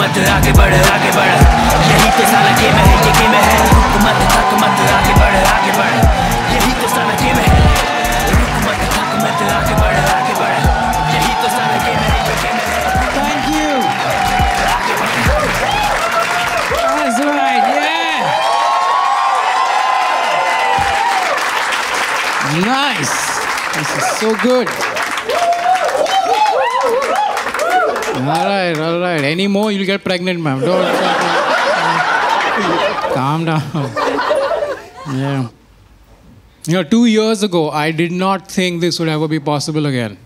मत आगे बढ़ आगे बढ़ यही तो साला गेम है ये गेम है रुक मत थक मत आगे बढ़ आगे बढ़ यही तो साला गेम है रुक मत थक मत आगे बढ़ आगे बढ़ यही तो साला गेम है ये गेम है Thank you. That's right, yeah. Nice. This is so good. All right, all right. Any more, you'll get pregnant, ma'am. Don't. Calm down. Yeah. You know, two years ago, I did not think this would ever be possible again.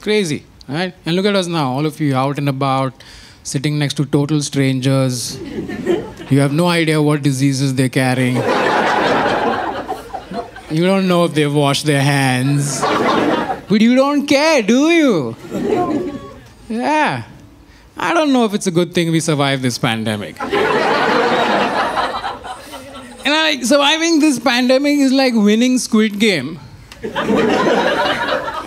Crazy, right? And look at us now, all of you out and about, sitting next to total strangers. You have no idea what diseases they're carrying. You don't know if they've washed their hands. But you don't care, do you? Yeah. I don't know if it's a good thing we survived this pandemic. And I like surviving this pandemic is like winning Squid Game.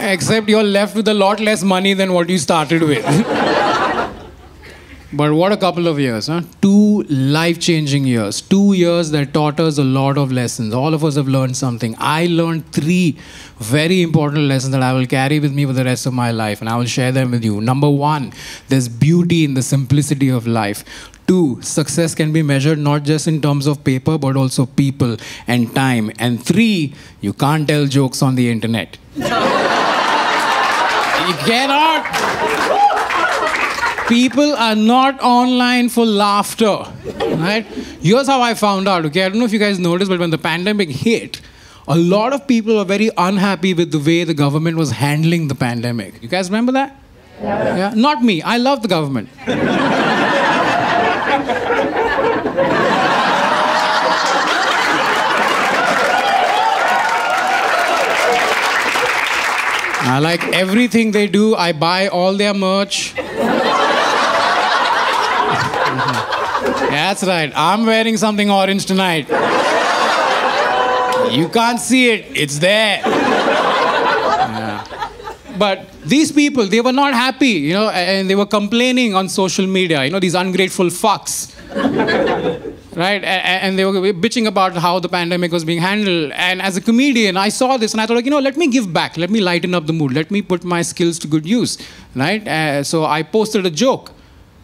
Except you're left with a lot less money than what you started with. but what a couple of years, huh? Two life changing years. Two years that taught us a lot of lessons. All of us have learned something. I learned three very important lessons that I will carry with me for the rest of my life, and I will share them with you. Number one, there's beauty in the simplicity of life. Two, success can be measured not just in terms of paper, but also people and time. And three, you can't tell jokes on the internet. You cannot. People are not online for laughter. Right? Here's how I found out. Okay, I don't know if you guys noticed, but when the pandemic hit, a lot of people were very unhappy with the way the government was handling the pandemic. You guys remember that? Yeah. yeah? Not me. I love the government. I like everything they do. I buy all their merch. That's right. I'm wearing something orange tonight. You can't see it. It's there. Yeah. But these people, they were not happy, you know, and they were complaining on social media, you know, these ungrateful fucks. right? And they were bitching about how the pandemic was being handled. And as a comedian, I saw this and I thought, like, you know, let me give back. Let me lighten up the mood. Let me put my skills to good use, right? Uh, so I posted a joke.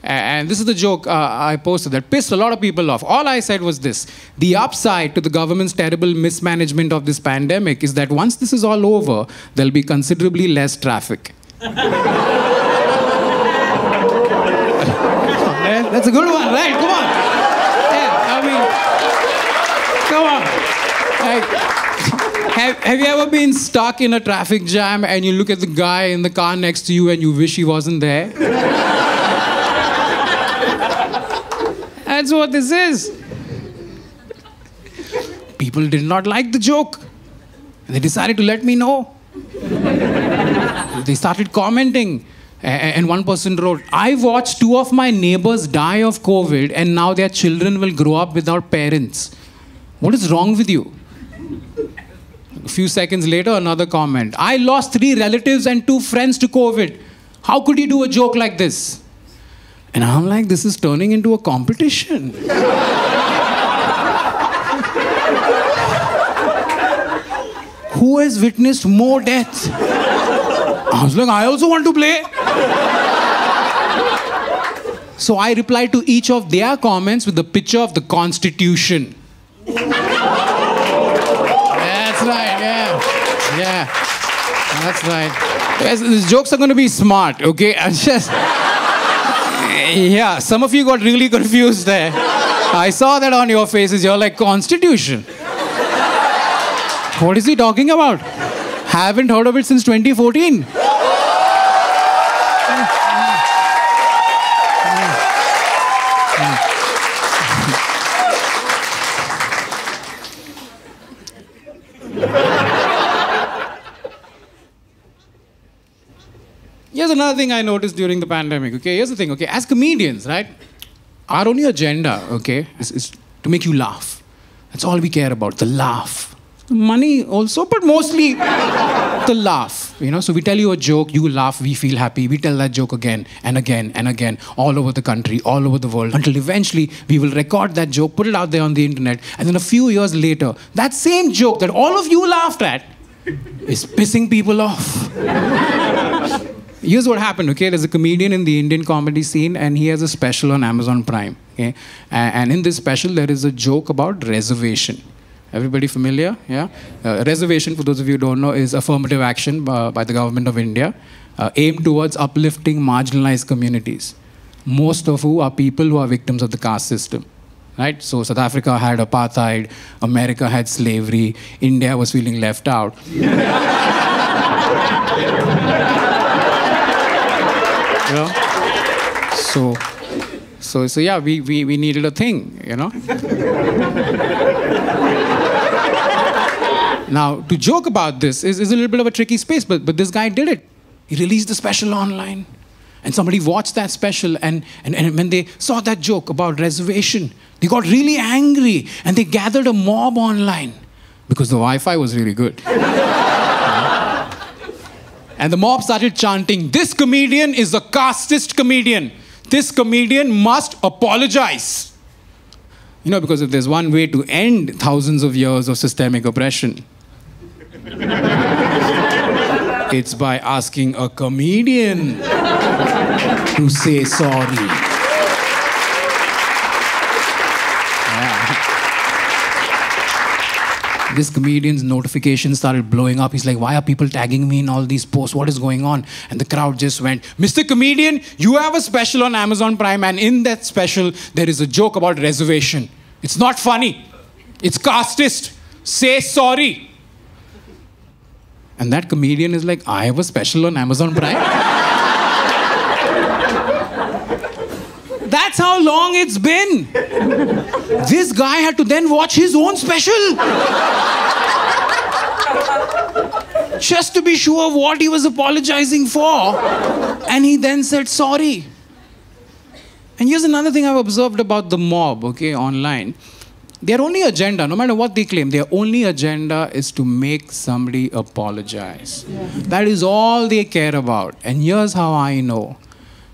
And this is the joke uh, I posted that pissed a lot of people off. All I said was this the upside to the government's terrible mismanagement of this pandemic is that once this is all over, there'll be considerably less traffic. That's a good one, right? Come on. Yeah, I mean, come on. Like, have, have you ever been stuck in a traffic jam and you look at the guy in the car next to you and you wish he wasn't there? That's what this is. People did not like the joke. They decided to let me know. they started commenting. And one person wrote, I watched two of my neighbors die of COVID, and now their children will grow up without parents. What is wrong with you? A few seconds later, another comment. I lost three relatives and two friends to COVID. How could you do a joke like this? And I'm like, this is turning into a competition. Who has witnessed more deaths? I was like, I also want to play. So I replied to each of their comments with a picture of the Constitution. That's right, yeah. Yeah. That's right. Yes, these jokes are going to be smart, okay? I'm just. Eh, yeah, some of you got really confused there. I saw that on your faces. You're like, Constitution. What is he talking about? Haven't heard of it since 2014. Here's another thing I noticed during the pandemic. Okay, here's the thing. Okay, as comedians, right, our only agenda, okay, is, is to make you laugh. That's all we care about. The laugh. money also, but mostly the laugh. You know, so we tell you a joke, you laugh, we feel happy. We tell that joke again and again and again, all over the country, all over the world, until eventually we will record that joke, put it out there on the internet, and then a few years later, that same joke that all of you laughed at is pissing people off. Here's what happened, okay? There's a comedian in the Indian comedy scene, and he has a special on Amazon Prime, okay? And in this special, there is a joke about reservation. Everybody familiar? Yeah? Uh, reservation, for those of you who don't know, is affirmative action by, the government of India uh, aimed towards uplifting marginalized communities, most of who are people who are victims of the caste system. Right? So South Africa had apartheid, America had slavery, India was feeling left out. know? So, so, so yeah, we, we, we needed a thing, you know? now, to joke about this is, is a little bit of a tricky space, but, but this guy did it. He released the special online. And somebody watched that special, and, and, and when they saw that joke about reservation, they got really angry and they gathered a mob online because the Wi Fi was really good. And the mob started chanting, This comedian is a casteist comedian. This comedian must apologize. You know, because if there's one way to end thousands of years of systemic oppression, it's by asking a comedian to say sorry. This comedian's notifications started blowing up. He's like, Why are people tagging me in all these posts? What is going on? And the crowd just went, Mr. Comedian, you have a special on Amazon Prime, and in that special, there is a joke about reservation. It's not funny, it's casteist. Say sorry. And that comedian is like, I have a special on Amazon Prime. That's how long it's been. This guy had to then watch his own special. Just to be sure of what he was apologizing for. And he then said sorry. And here's another thing I've observed about the mob, okay, online. Their only agenda, no matter what they claim, their only agenda is to make somebody apologize. Yeah. That is all they care about. And here's how I know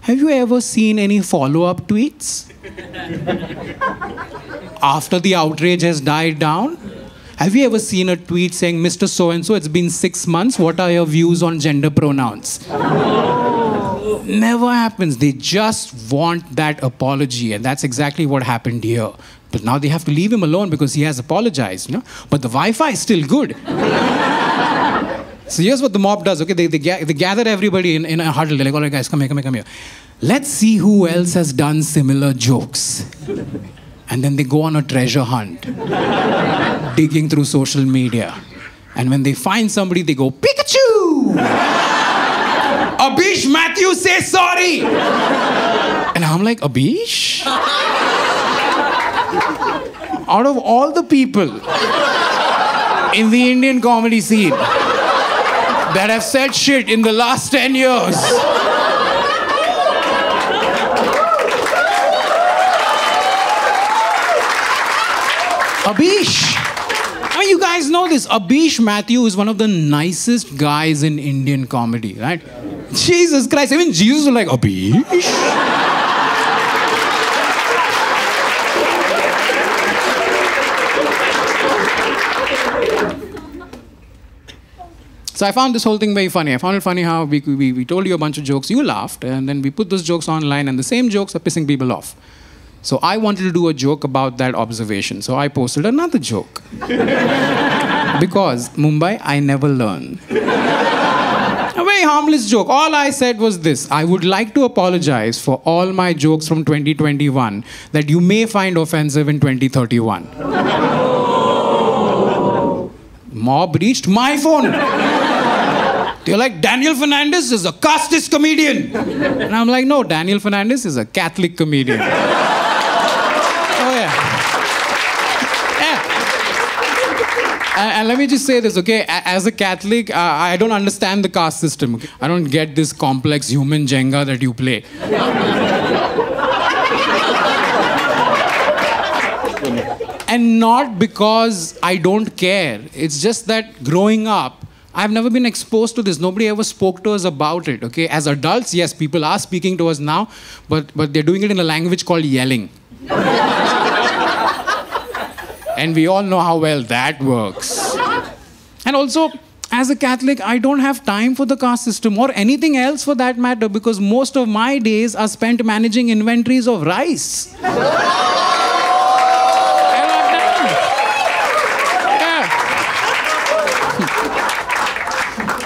have you ever seen any follow up tweets? After the outrage has died down? Have you ever seen a tweet saying, Mr. So and so, it's been six months, what are your views on gender pronouns? Never happens. They just want that apology, and that's exactly what happened here. But now they have to leave him alone because he has apologized, you know? But the Wi Fi is still good. So here's what the mob does. Okay, they, they, they gather everybody in, in a huddle. They're like, all right, guys, come here, come here, come here. Let's see who else has done similar jokes. And then they go on a treasure hunt, digging through social media. And when they find somebody, they go, Pikachu! Abish Mathew, say sorry! And I'm like, Abish? Out of all the people in the Indian comedy scene, that have said shit in the last 10 years. Abish. I mean, you guys know this. Abish Mathew is one of the nicest guys in Indian comedy, right? Jesus Christ. Even Jesus was like, Abish? So I found this whole thing very funny. I found it funny how we, we, we told you a bunch of jokes, you laughed, and then we put those jokes online, and the same jokes are pissing people off. So I wanted to do a joke about that observation. So I posted another joke. because Mumbai, I never learn. a very harmless joke. All I said was this I would like to apologize for all my jokes from 2021 that you may find offensive in 2031. Mob reached my phone. They're like, Daniel Fernandes is a casteist comedian. And I'm like, no, Daniel Fernandes is a Catholic comedian. oh, yeah. yeah. And, and, let me just say this, okay? As a Catholic, uh, I don't understand the caste system. I don't get this complex human Jenga that you play. And not because I don't care. It's just that growing up, I've never been exposed to this. Nobody ever spoke to us about it. Okay, as adults, yes, people are speaking to us now, but but they're doing it in a language called yelling. and we all know how well that works. And also, as a Catholic, I don't have time for the caste system or anything else for that matter because most of my days are spent managing inventories of rice. And I'm done.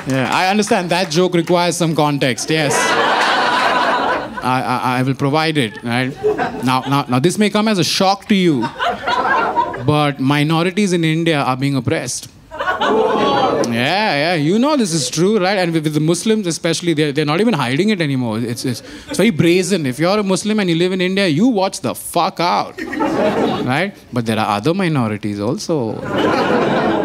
Yeah. I understand that joke requires some context, yes. I, I, I will provide it. Right? Now, now, now, this may come as a shock to you, but minorities in India are being oppressed. Yeah, yeah, you know this is true, right? And with, with the Muslims, especially, they're, they're not even hiding it anymore. It's, it's, it's very brazen. If you're a Muslim and you live in India, you watch the fuck out, right? But there are other minorities also.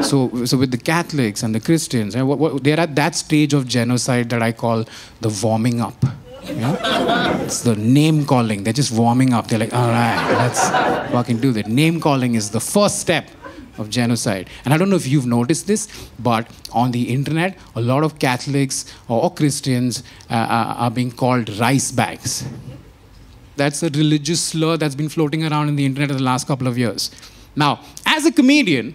So, so with the Catholics and the Christians, and what, what, they're at that stage of genocide that I call the warming up. Yeah? It's the name calling. They're just warming up. They're like, all right, let's fucking do that. Name calling is the first step of genocide. And I don't know if you've noticed this, but on the internet, a lot of Catholics or Christians uh, are are being called rice bags. That's a religious slur that's been floating around in the internet in the last couple of years. Now, as a comedian,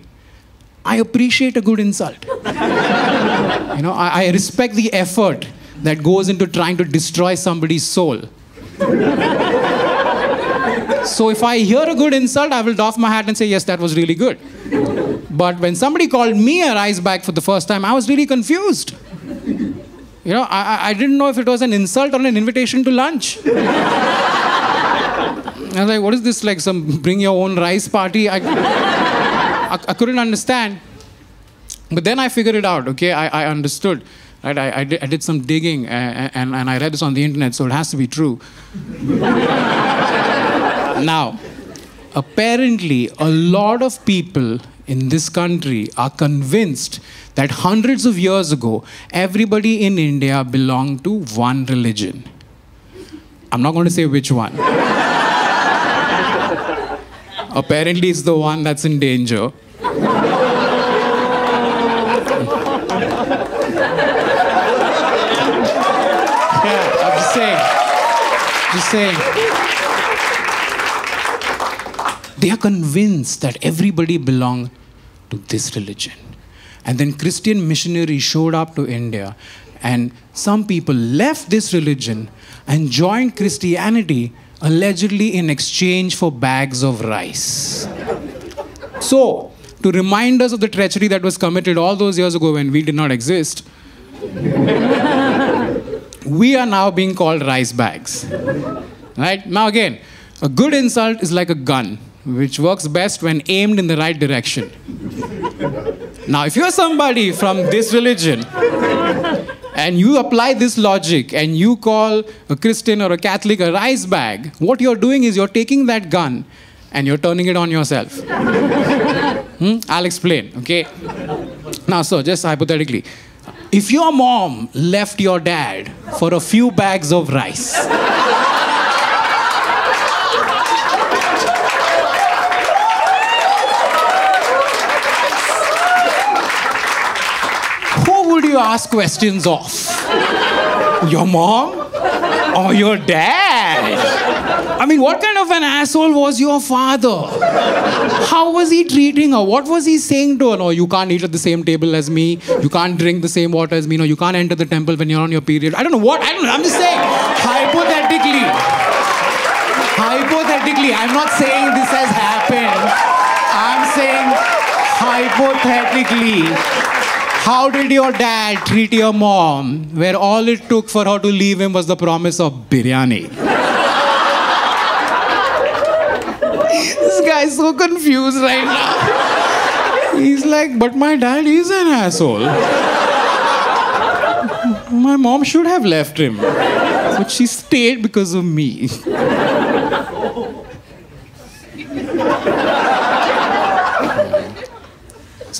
I appreciate a good insult. you know, I, I respect the effort that goes into trying to destroy somebody's soul. So if I hear a good insult, I will doff my hat and say, yes, that was really good. But when somebody called me a rice bag for the first time, I was really confused. You know, I, I- didn't know if it was an insult or an invitation to lunch. I was like, what is this, like some bring your own rice party? I, I, I couldn't understand. But then I figured it out, okay? I, I understood. Right? I, I, did, I did some digging uh, and, and I read this on the internet, so it has to be true. Now, apparently, a lot of people in this country are convinced that hundreds of years ago, everybody in India belonged to one religion. I'm not going to say which one. Apparently, it's the one that's in danger. Yeah, I'm just saying. Just saying. They are convinced that everybody belonged to this religion. And then Christian missionaries showed up to India, and some people left this religion and joined Christianity allegedly in exchange for bags of rice. So, to remind us of the treachery that was committed all those years ago when we did not exist, we are now being called rice bags. Right? Now, again, a good insult is like a gun, which works best when aimed in the right direction. Now, if you're somebody from this religion and you apply this logic and you call a Christian or a Catholic a rice bag, what you're doing is you're taking that gun and you're turning it on yourself. Hmm? I'll explain, okay? Now, so just hypothetically, if your mom left your dad for a few bags of rice, who would you ask questions of? Your mom or your dad? I mean, what kind of an asshole was your father? How was he treating her? What was he saying to her? No, you can't eat at the same table as me. You can't drink the same water as me. No, you can't enter the temple when you're on your period. I don't know what. I don't know. I'm just saying, hypothetically. Hypothetically, I'm not saying this has happened. I'm saying hypothetically. How did your dad treat your mom, where all it took for her to leave him was the promise of biryani? this guy's so confused right now. He's like, but my dad is an asshole. My mom should have left him, but she stayed because of me.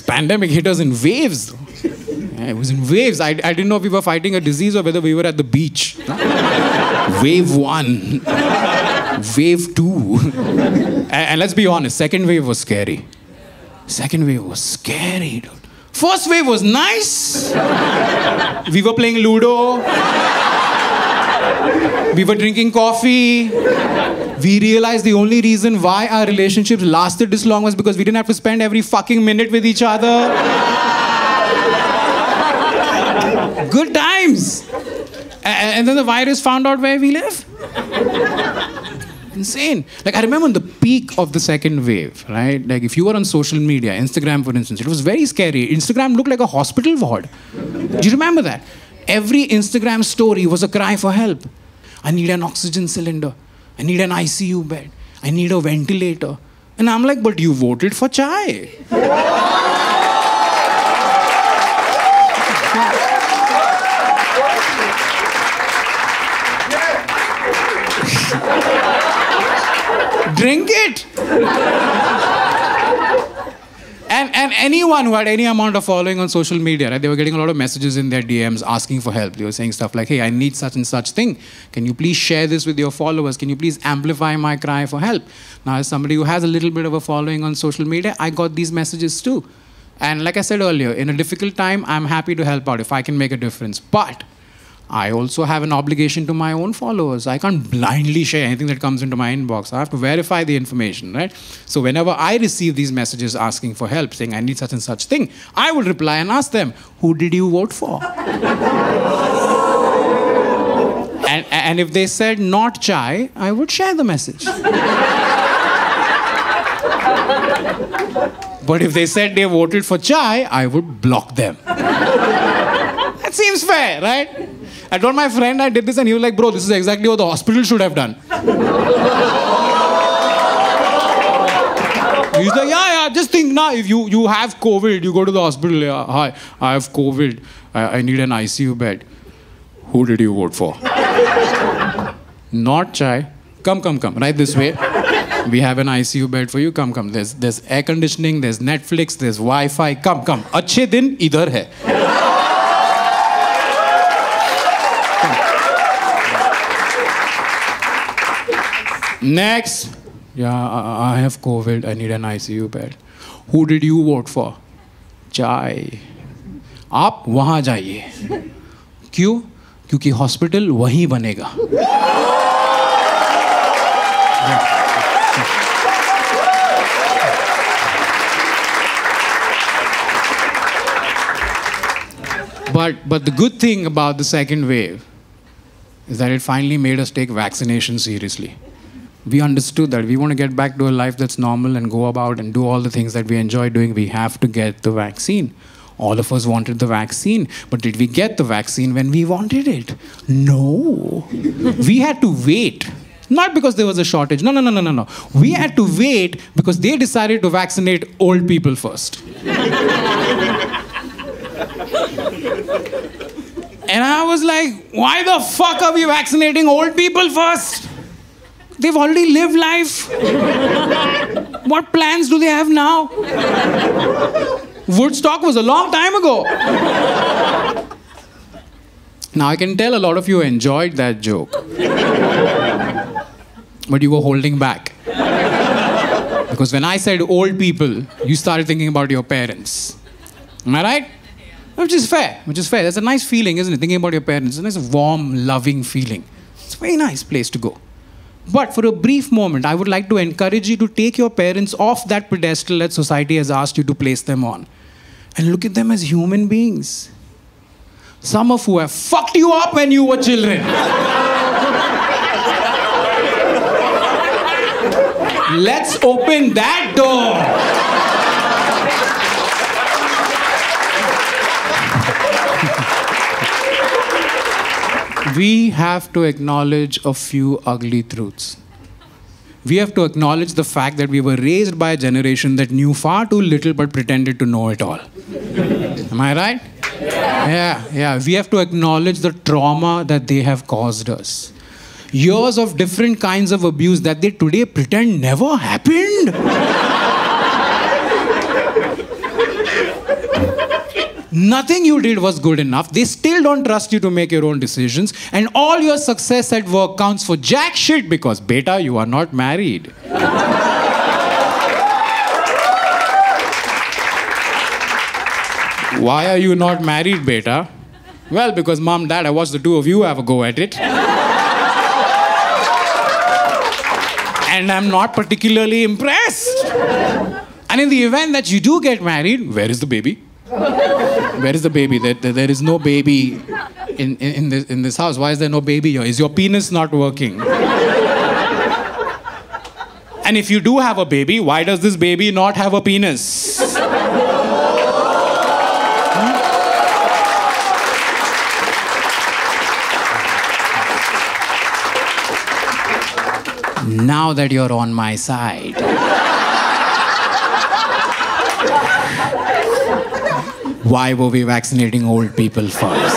Pandemic hit us in waves. Yeah, it was in waves. I, I didn't know if we were fighting a disease or whether we were at the beach. Wave one. wave two. and, and let's be honest, second wave was scary. Second wave was scary, dude. First wave was nice. we were playing Ludo. We were drinking coffee. We realized the only reason why our relationships lasted this long was because we didn't have to spend every fucking minute with each other. Good times. And then the virus found out where we live. Insane. Like I remember the peak of the second wave, right? Like if you were on social media, Instagram for instance, it was very scary. Instagram looked like a hospital ward. Do you remember that? Every Instagram story was a cry for help. I need an oxygen cylinder. I need an ICU bed. I need a ventilator. And I'm like, but you voted for chai. Drink it. And, and anyone who had any amount of following on social media, right, they were getting a lot of messages in their DMs asking for help. They were saying stuff like, hey, I need such and such thing. Can you please share this with your followers? Can you please amplify my cry for help? Now, as somebody who has a little bit of a following on social media, I got these messages too. And like I said earlier, in a difficult time, I'm happy to help out if I can make a difference. But I also have an obligation to my own followers. I can't blindly share anything that comes into my inbox. I have to verify the information, right? So whenever I receive these messages asking for help, saying I need such and such thing, I will reply and ask them, who did you vote for? and, and if they said not chai, I would share the message. but if they said they voted for chai, I would block them. That seems fair, right? I told my friend I did this and he was like, bro, this is exactly what the hospital should have done. He's like, yeah, yeah, just think now if you, you have COVID, you go to the hospital, yeah, hi, I have COVID, I, I need an ICU bed. Who did you vote for? Not Chai. Come, come, come, right this way. We have an ICU bed for you. Come, come. There's, there's air conditioning, there's Netflix, there's Wi Fi. Come, come. Achhe din idhar hai. Next. Yeah, I I have COVID. I need an ICU bed. Who did you vote for? Chai. आप वहां जाइए क्यों क्योंकि hospital वहीं बनेगा But, but the good thing about the second wave is that it finally made us take vaccination seriously. We understood that we want to get back to a life that's normal and go about and do all the things that we enjoy doing. We have to get the vaccine. All of us wanted the vaccine, but did we get the vaccine when we wanted it? No. we had to wait. Not because there was a shortage. No, no, no, no, no, no. We had to wait because they decided to vaccinate old people first. And I was like, why the fuck are we vaccinating old people first? They've already lived life. what plans do they have now? Woodstock was a long time ago. Now, I can tell a lot of you enjoyed that joke. but you were holding back. Because when I said old people, you started thinking about your parents. Am I right? Which is fair, which is fair. That's a nice feeling, isn't it? Thinking about your parents. It's a nice, warm, loving feeling. It's a very nice place to go. But for a brief moment, I would like to encourage you to take your parents off that pedestal that society has asked you to place them on and look at them as human beings. Some of who have fucked you up when you were children. Let's open that door. We have to acknowledge a few ugly truths. We have to acknowledge the fact that we were raised by a generation that knew far too little but pretended to know it all. Am I right? Yeah, yeah. We have to acknowledge the trauma that they have caused us. Years of different kinds of abuse that they today pretend never happened. Nothing you did was good enough. They still don't trust you to make your own decisions. And all your success at work counts for jack shit because, beta, you are not married. Why are you not married, beta? Well, because mom, dad, I watched the two of you have a go at it. and I'm not particularly impressed. And in the event that you do get married, where is the baby? Where is the baby? There, there, there is no baby in, in, in, this, in this house. Why is there no baby here? Is your penis not working? And if you do have a baby, why does this baby not have a penis? Hmm? now that you're on my side. Why were we vaccinating old people first?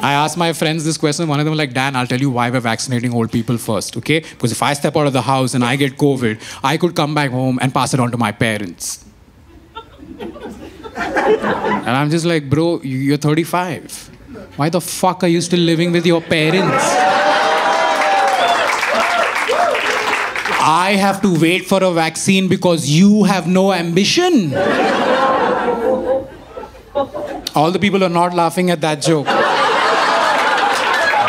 I asked my friends this question. One of them was like, Dan, I'll tell you why we're vaccinating old people first, okay? Because if I step out of the house and I get COVID, I could come back home and pass it on to my parents. and I'm just like, bro, you're 35. Why the fuck are you still living with your parents? I have to wait for a vaccine because you have no ambition. All the people are not laughing at that joke.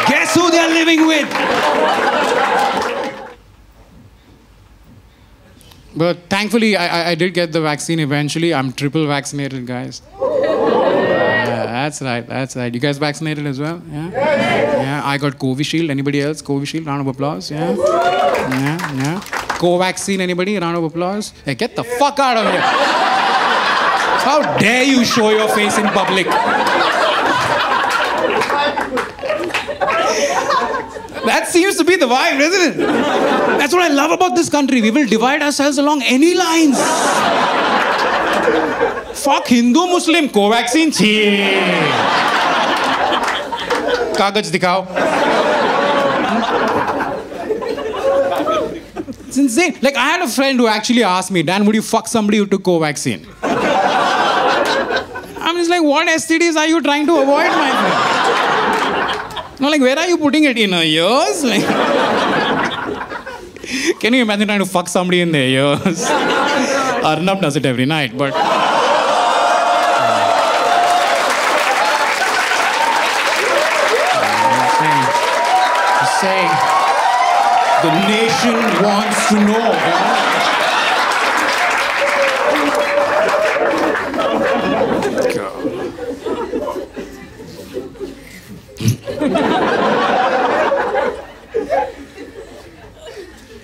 Guess who they're living with? But thankfully, I, I did get the vaccine eventually. I'm triple vaccinated, guys. That's right. That's right. You guys vaccinated as well? Yeah. Yeah. I got Covishield. Anybody else? Covishield. Round of applause. Yeah. Yeah. Yeah. Covaxin. Anybody? Round of applause. Hey, get the fuck out of here. How dare you show your face in public? That seems to be the vibe, doesn't it? That's what I love about this country. We will divide ourselves along any lines. Fuck Hindu Muslim Covaxin छी कागज दिखाओ It's insane. Like I had a friend who actually asked me, Dan, would you fuck somebody who took Covaxin? I'm just like, what STDs are you trying to avoid, my friend? No, like, where are you putting it in her ears? Like, can you imagine trying to fuck somebody in their ears? Arnab does it every night, but. Just saying. The nation wants to know. know?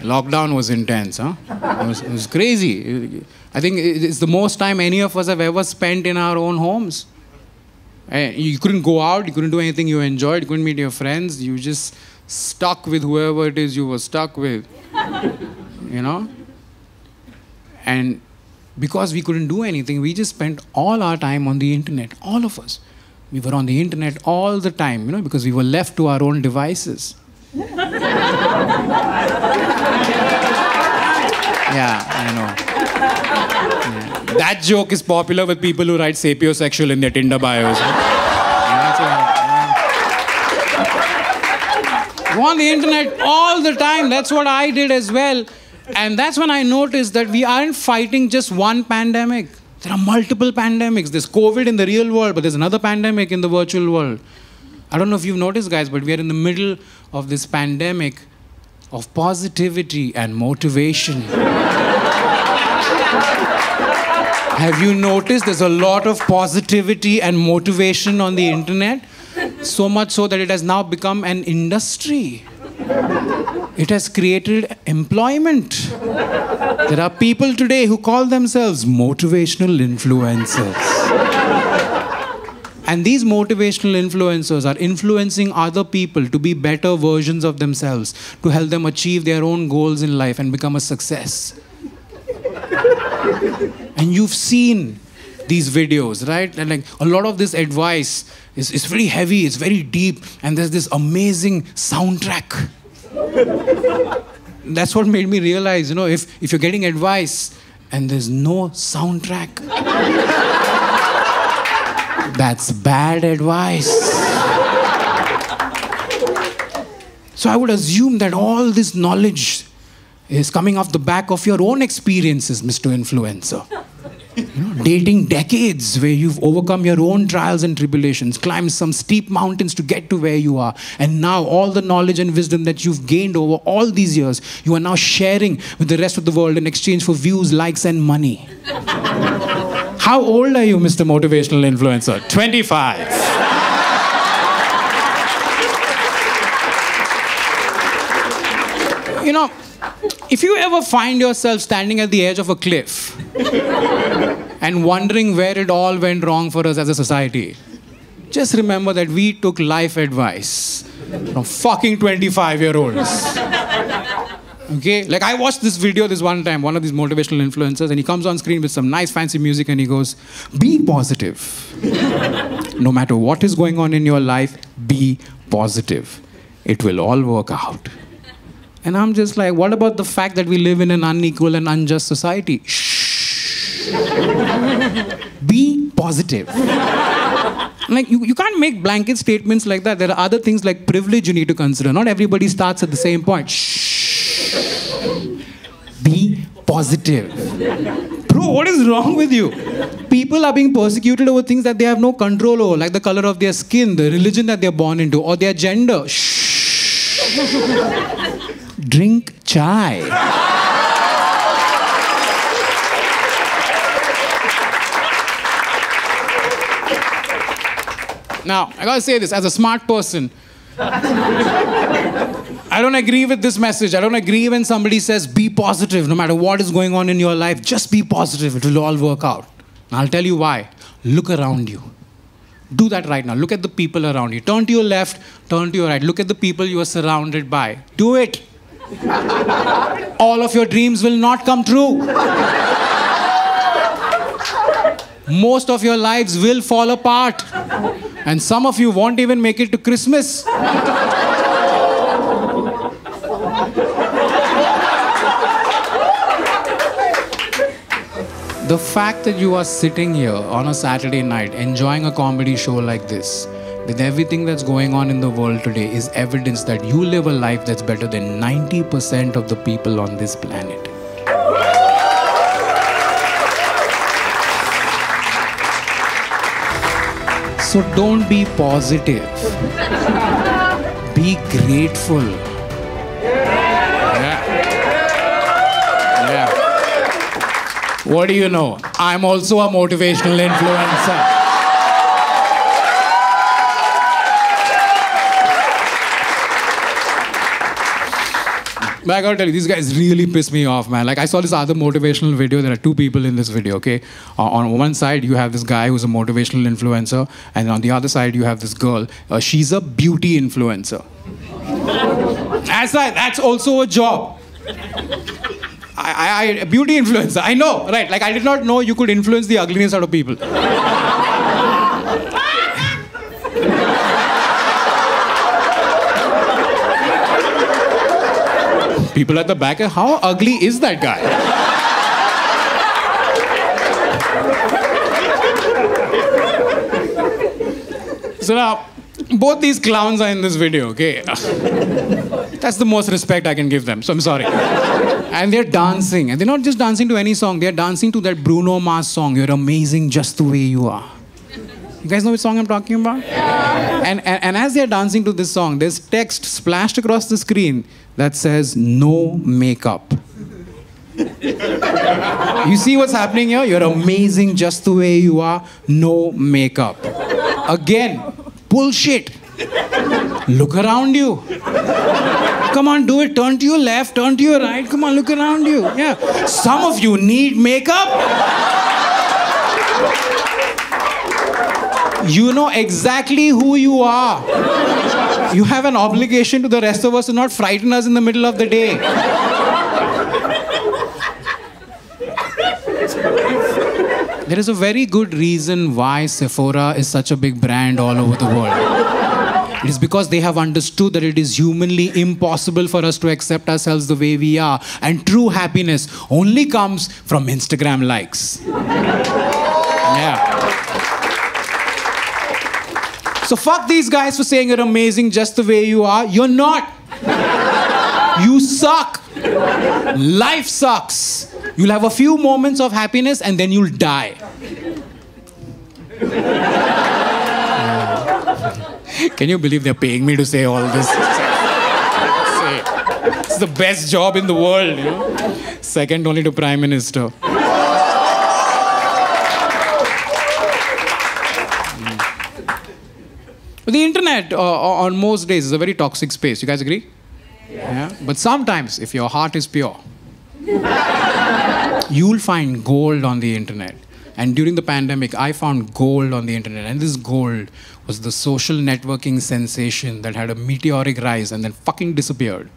Lockdown was intense, huh? It was, it was crazy. I think it's the most time any of us have ever spent in our own homes. Eh, You couldn't go out, you couldn't do anything you enjoyed, you couldn't meet your friends, you just stuck with whoever it is you were stuck with. You know? And because we couldn't do anything, we just spent all our time on the internet, all of us. We were on the internet all the time, you know, because we were left to our own devices. Yeah, I know. Yeah. That joke is popular with people who write sapiosexual in their Tinder bios. On the internet all the time. That's what I did as well. And that's when I noticed that we aren't fighting just one pandemic. There are multiple pandemics. There's COVID in the real world, but there's another pandemic in the virtual world. I don't know if you've noticed, guys, but we are in the middle of this pandemic of positivity and motivation. Have you noticed there's a lot of positivity and motivation on the internet? So much so that it has now become an industry. It has created employment. There are people today who call themselves motivational influencers. And these motivational influencers are influencing other people to be better versions of themselves, to help them achieve their own goals in life and become a success. And you've seen these videos, right? And like a lot of this advice is, is very heavy, it's very deep, and there's this amazing soundtrack. That's what made me realize, you know, if, if you're getting advice, and there's no soundtrack. That's bad advice. So I would assume that all this knowledge is coming off the back of your own experiences, Mr. Influencer. You know, dating decades where you've overcome your own trials and tribulations, climbed some steep mountains to get to where you are, and now all the knowledge and wisdom that you've gained over all these years, you are now sharing with the rest of the world in exchange for views, likes, and money. How old are you, Mr. Motivational Influencer? 25. you know, if you ever find yourself standing at the edge of a cliff and wondering where it all went wrong for us as a society, just remember that we took life advice from fucking 25 year olds. Okay? Like, I watched this video this one time, one of these motivational influencers, and he comes on screen with some nice fancy music and he goes, Be positive. no matter what is going on in your life, be positive. It will all work out. And I'm just like, what about the fact that we live in an unequal and unjust society? Shh. Be positive. Like, you, you can't make blanket statements like that. There are other things like privilege you need to consider. Not everybody starts at the same point. Shh. Be positive. Bro, what is wrong with you? People are being persecuted over things that they have no control over, like the color of their skin, the religion that they're born into, or their gender. Shh drink chai. Now, I gotta say this as a smart person. I don't agree with this message. I don't agree when somebody says be positive no matter what is going on in your life. Just be positive. It will all work out. And I'll tell you why. Look around you. Do that right now. Look at the people around you. Turn to your left, turn to your right. Look at the people you are surrounded by. Do it. All of your dreams will not come true. Most of your lives will fall apart. And some of you won't even make it to Christmas. The fact that you are sitting here on a Saturday night enjoying a comedy show like this, with everything that's going on in the world today, is evidence that you live a life that's better than 90% of the people on this planet. So don't be positive, be grateful. What do you know? I'm also a motivational influencer. But I gotta tell you, these guys really piss me off, man. Like, I saw this other motivational video. There are two people in this video, okay? Uh, on one side, you have this guy who's a motivational influencer, and on the other side, you have this girl. Uh, she's a beauty influencer. That's, that's also a job. I, I, I, beauty influencer. I know, right? Like, I did not know you could influence the ugliness out of people. People at the back, how ugly is that guy? so now, both these clowns are in this video, okay? That's the most respect I can give them, so I'm sorry. And they're dancing, and they're not just dancing to any song, they're dancing to that Bruno Mars song, You're Amazing Just the Way You Are. You guys know which song I'm talking about? Yeah. And, and, and as they're dancing to this song, there's text splashed across the screen that says, No makeup. you see what's happening here? You're amazing just the way you are, no makeup. Again, bullshit. Look around you. Come on, do it. Turn to your left, turn to your right. Come on, look around you. Yeah. Some of you need makeup. You know exactly who you are. You have an obligation to the rest of us to not frighten us in the middle of the day. There is a very good reason why Sephora is such a big brand all over the world. It is because they have understood that it is humanly impossible for us to accept ourselves the way we are. And true happiness only comes from Instagram likes. Yeah. So fuck these guys for saying you're amazing just the way you are. You're not. You suck. Life sucks. You'll have a few moments of happiness and then you'll die. Can you believe they're paying me to say all this? It's the best job in the world, you know? Second only to Prime Minister. The internet uh, on most days is a very toxic space. You guys agree? Yeah. But sometimes, if your heart is pure, you'll find gold on the internet. And during the pandemic, I found gold on the internet. And this gold was the social networking sensation that had a meteoric rise and then fucking disappeared.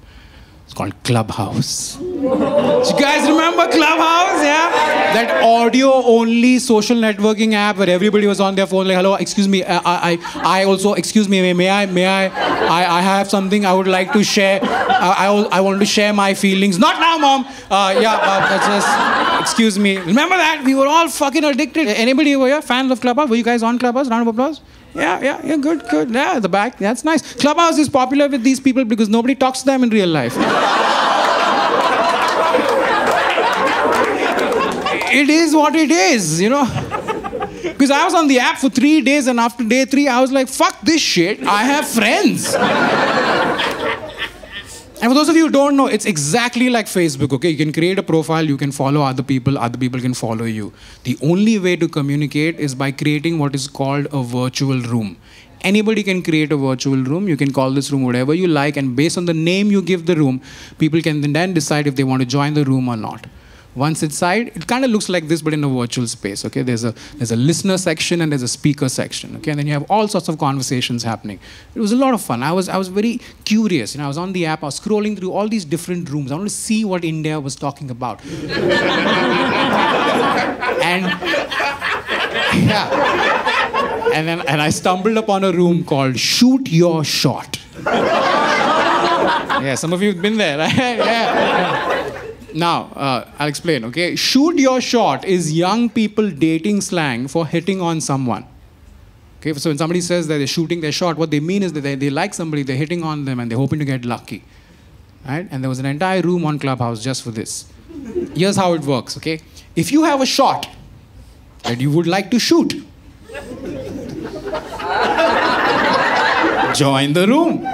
It's called Clubhouse. Do you guys remember Clubhouse? Yeah? That audio only social networking app where everybody was on their phone, like, hello, excuse me, I, I, I also, excuse me, may, may I, may I, I, I have something I would like to share. Uh, I, I want to share my feelings. Not now, mom. Uh, yeah, uh, just, excuse me. Remember that? We were all fucking addicted. Anybody over here, fans of Clubhouse? Were you guys on Clubhouse? Round of applause. Yeah, yeah, yeah, good, good. Yeah, the back, that's nice. Clubhouse is popular with these people because nobody talks to them in real life. it is what it is, you know. Because I was on the app for three days, and after day three, I was like, fuck this shit. I have friends. And for those of you who don't know, it's exactly like Facebook, okay? You can create a profile, you can follow other people, other people can follow you. The only way to communicate is by creating what is called a virtual room. Anybody can create a virtual room. You can call this room whatever you like, and based on the name you give the room, people can then decide if they want to join the room or not. Once inside, it kind of looks like this, but in a virtual space. Okay, there's a there's a listener section and there's a speaker section. Okay, and then you have all sorts of conversations happening. It was a lot of fun. I was I was very curious. You know, I was on the app. I was scrolling through all these different rooms. I wanted to see what India was talking about. and yeah, and then and I stumbled upon a room called "Shoot Your Shot." yeah, some of you have been there. Right? yeah. yeah. Now, uh, I'll explain, okay? Shoot your shot is young people dating slang for hitting on someone. Okay, so when somebody says that they're shooting their shot, what they mean is that they, they like somebody, they're hitting on them, and they're hoping to get lucky. Right? And there was an entire room on Clubhouse just for this. Here's how it works, okay? If you have a shot that you would like to shoot, join the room.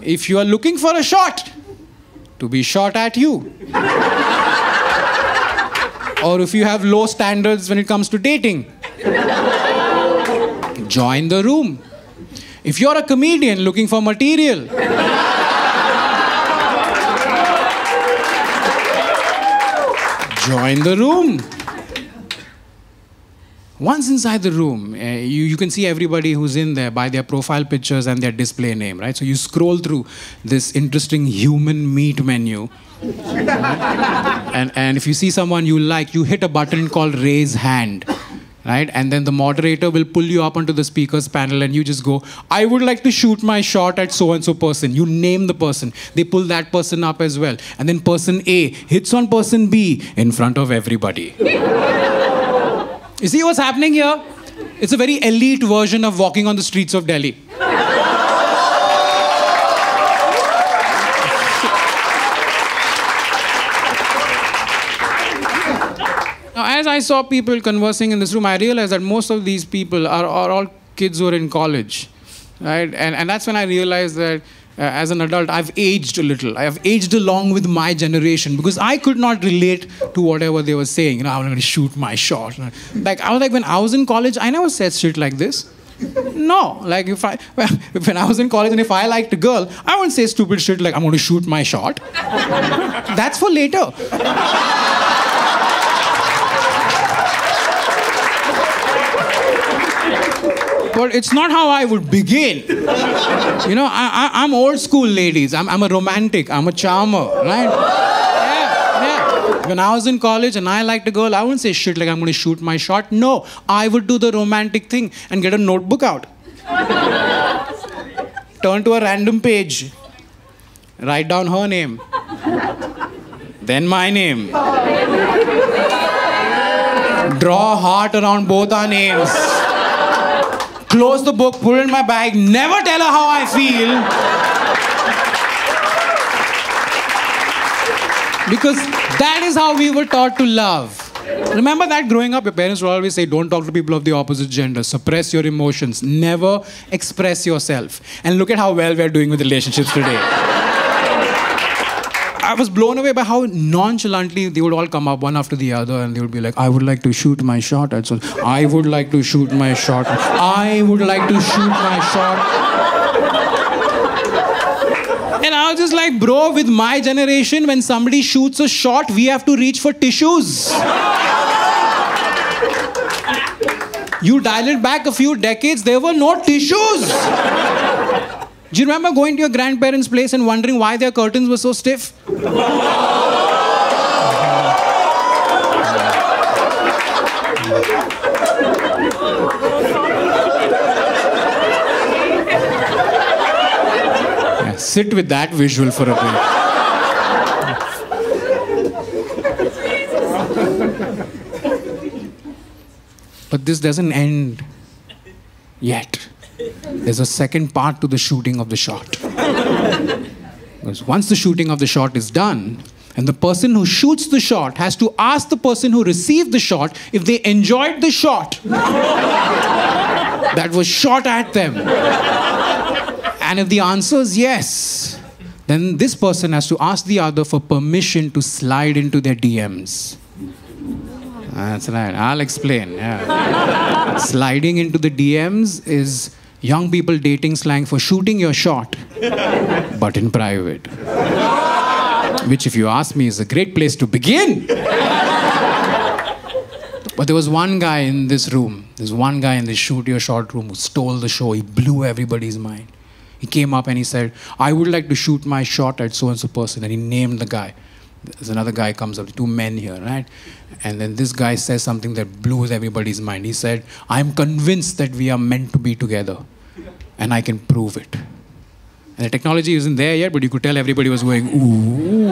If you are looking for a shot, to be shot at you. or if you have low standards when it comes to dating, join the room. If you're a comedian looking for material, join the room. Once inside the room, uh, you, you can see everybody who's in there by their profile pictures and their display name, right? So you scroll through this interesting human meat menu. and, and if you see someone you like, you hit a button called raise hand. Right? And then the moderator will pull you up onto the speakers panel and you just go, I would like to shoot my shot at so and so person. You name the person. They pull that person up as well. And then person A hits on person B in front of everybody. You see what's happening here? It's a very elite version of walking on the streets of Delhi. now, as I saw people conversing in this room, I realized that most of these people are, are all kids who are in college. Right? And, and that's when I realized that uh, as an adult, I've aged a little. I have aged along with my generation because I could not relate to whatever they were saying. You know, I'm going to shoot my shot. Like I was like when I was in college, I never said shit like this. No, like if I when I was in college and if I liked a girl, I wouldn't say stupid shit like I'm going to shoot my shot. That's for later. But it's not how I would begin. You know, I, am old school, ladies. I'm, I'm a romantic. I'm a charmer, right? Yeah, yeah. When I was in college and I liked a girl, I wouldn't say shit like I'm going to shoot my shot. No, I would do the romantic thing and get a notebook out. turn to a random page, write down her name, then my name. Draw a heart around both our names. Close the book, put it in my bag, never tell her how I feel. Because that is how we were taught to love. Remember that growing up, your parents would always say, Don't talk to people of the opposite gender, suppress your emotions, never express yourself. And look at how well we're doing with relationships today. I was blown away by how nonchalantly they would all come up one after the other and they would be like, I would like to shoot my shot at so I would like to shoot my shot. I would like to shoot my shot. And I was just like, bro, with my generation, when somebody shoots a shot, we have to reach for tissues. You dial it back a few decades, there were no tissues. Do you remember going to your grandparents' place and wondering why their curtains were so stiff? Yeah, sit with that visual for a bit. But this doesn't end yet. There's a second part to the shooting of the shot. Because once the shooting of the shot is done, and the person who shoots the shot has to ask the person who received the shot if they enjoyed the shot that was shot at them. And if the answer is yes, then this person has to ask the other for permission to slide into their DMs. That's right. I'll explain. Yeah. Sliding into the DMs is young people dating slang for shooting your shot, but in private. Which, if you ask me, is a great place to begin. But there was one guy in this room, there's one guy in this shoot your shot room who stole the show. He blew everybody's mind. He came up and he said, I would like to shoot my shot at so and so person. And he named the guy. There's another guy comes up, two men here, right? And then this guy says something that blew everybody's mind. He said, I'm convinced that we are meant to be together And I can prove it. And the technology isn't there yet, but you could tell everybody was going, ooh.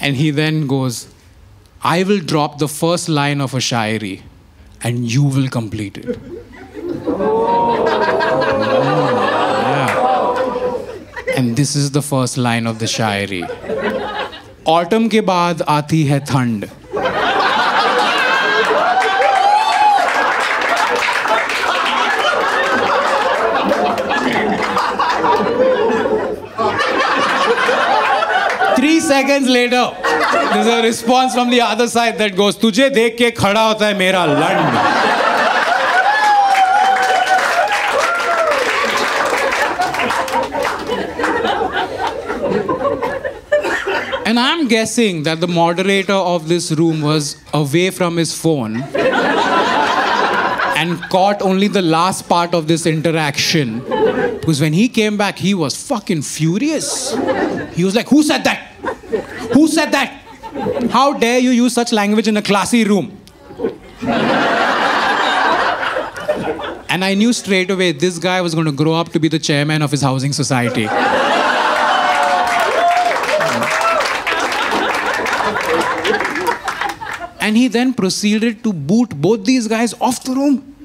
and he then goes, I will drop the first line of a shairi and you will complete it. Yeah. And this is the first line of the Shayari autumn के बाद आती है ठंड Three seconds later, there's a response from the other side that goes, तुझे देख के खड़ा होता है मेरा लंड And I'm guessing that the moderator of this room was away from his phone and caught only the last part of this interaction. Because when he came back, he was fucking furious. He was like, Who said that? Who said that? How dare you use such language in a classy room? And I knew straight away this guy was going to grow up to be the chairman of his housing society. And he then proceeded to boot both these guys off the room.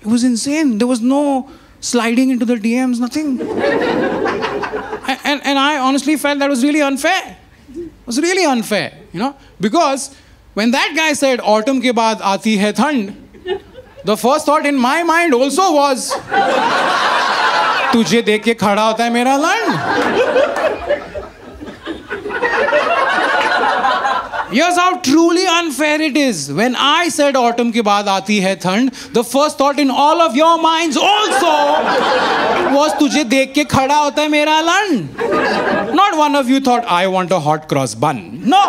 It was insane. There was no sliding into the DMs, nothing. And, and, I honestly felt that was really unfair. It was really unfair, you know? Because when that guy said, autumn ke baad aati hai thand, the first thought in my mind also was, तुझे देख के खड़ा होता है मेरा लंड Here's how truly unfair it is. When I said autumn ki baad aati hai thand, the first thought in all of your minds also was tujhe dekh ke khada hota hai mera land. Not one of you thought I want a hot cross bun. No.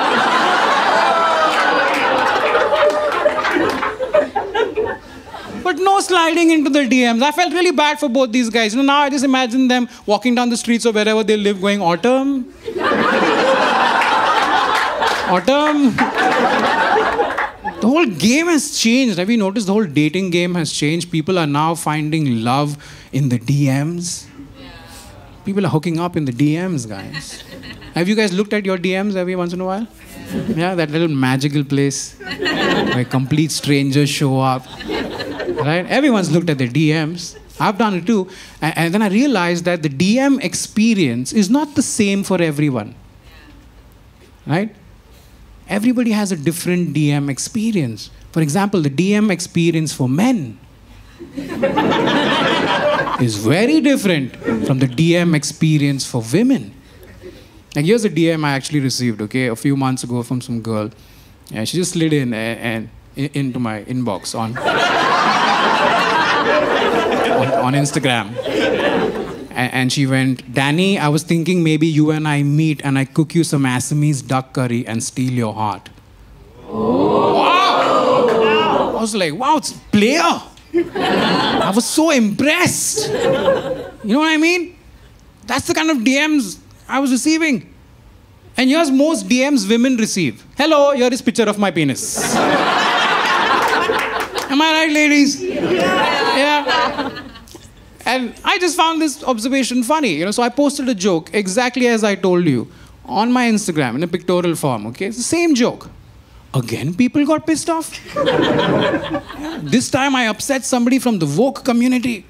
But no sliding into the DMs. I felt really bad for both these guys. You know, now I just imagine them walking down the streets or wherever they live going autumn autumn. The whole game has changed. Have you noticed the whole dating game has changed? People are now finding love in the DMs. People are hooking up in the DMs, guys. Have you guys looked at your DMs every once in a while? Yeah, that little magical place where complete strangers show up. Right? Everyone's looked at their DMs. I've done it too. And then I realized that the DM experience is not the same for everyone. Right? Everybody has a different DM experience. For example, the DM experience for men is very different from the DM experience for women. Like here's a DM I actually received, okay, a few months ago from some girl. She just slid in and, and into my inbox on, on, on Instagram. And, she went, Danny, I was thinking maybe you and I meet and I cook you some Assamese duck curry and steal your heart. Wow! I was like, wow, it's player. I was so impressed. You know what I mean? That's the kind of DMs I was receiving. And here's most DMs women receive. Hello, here is picture of my penis. Am I right, ladies? Yeah. And I just found this observation funny. You know, so I posted a joke exactly as I told you on my Instagram in a pictorial form. Okay, it's the same joke. Again, people got pissed off. This time I upset somebody from the woke community.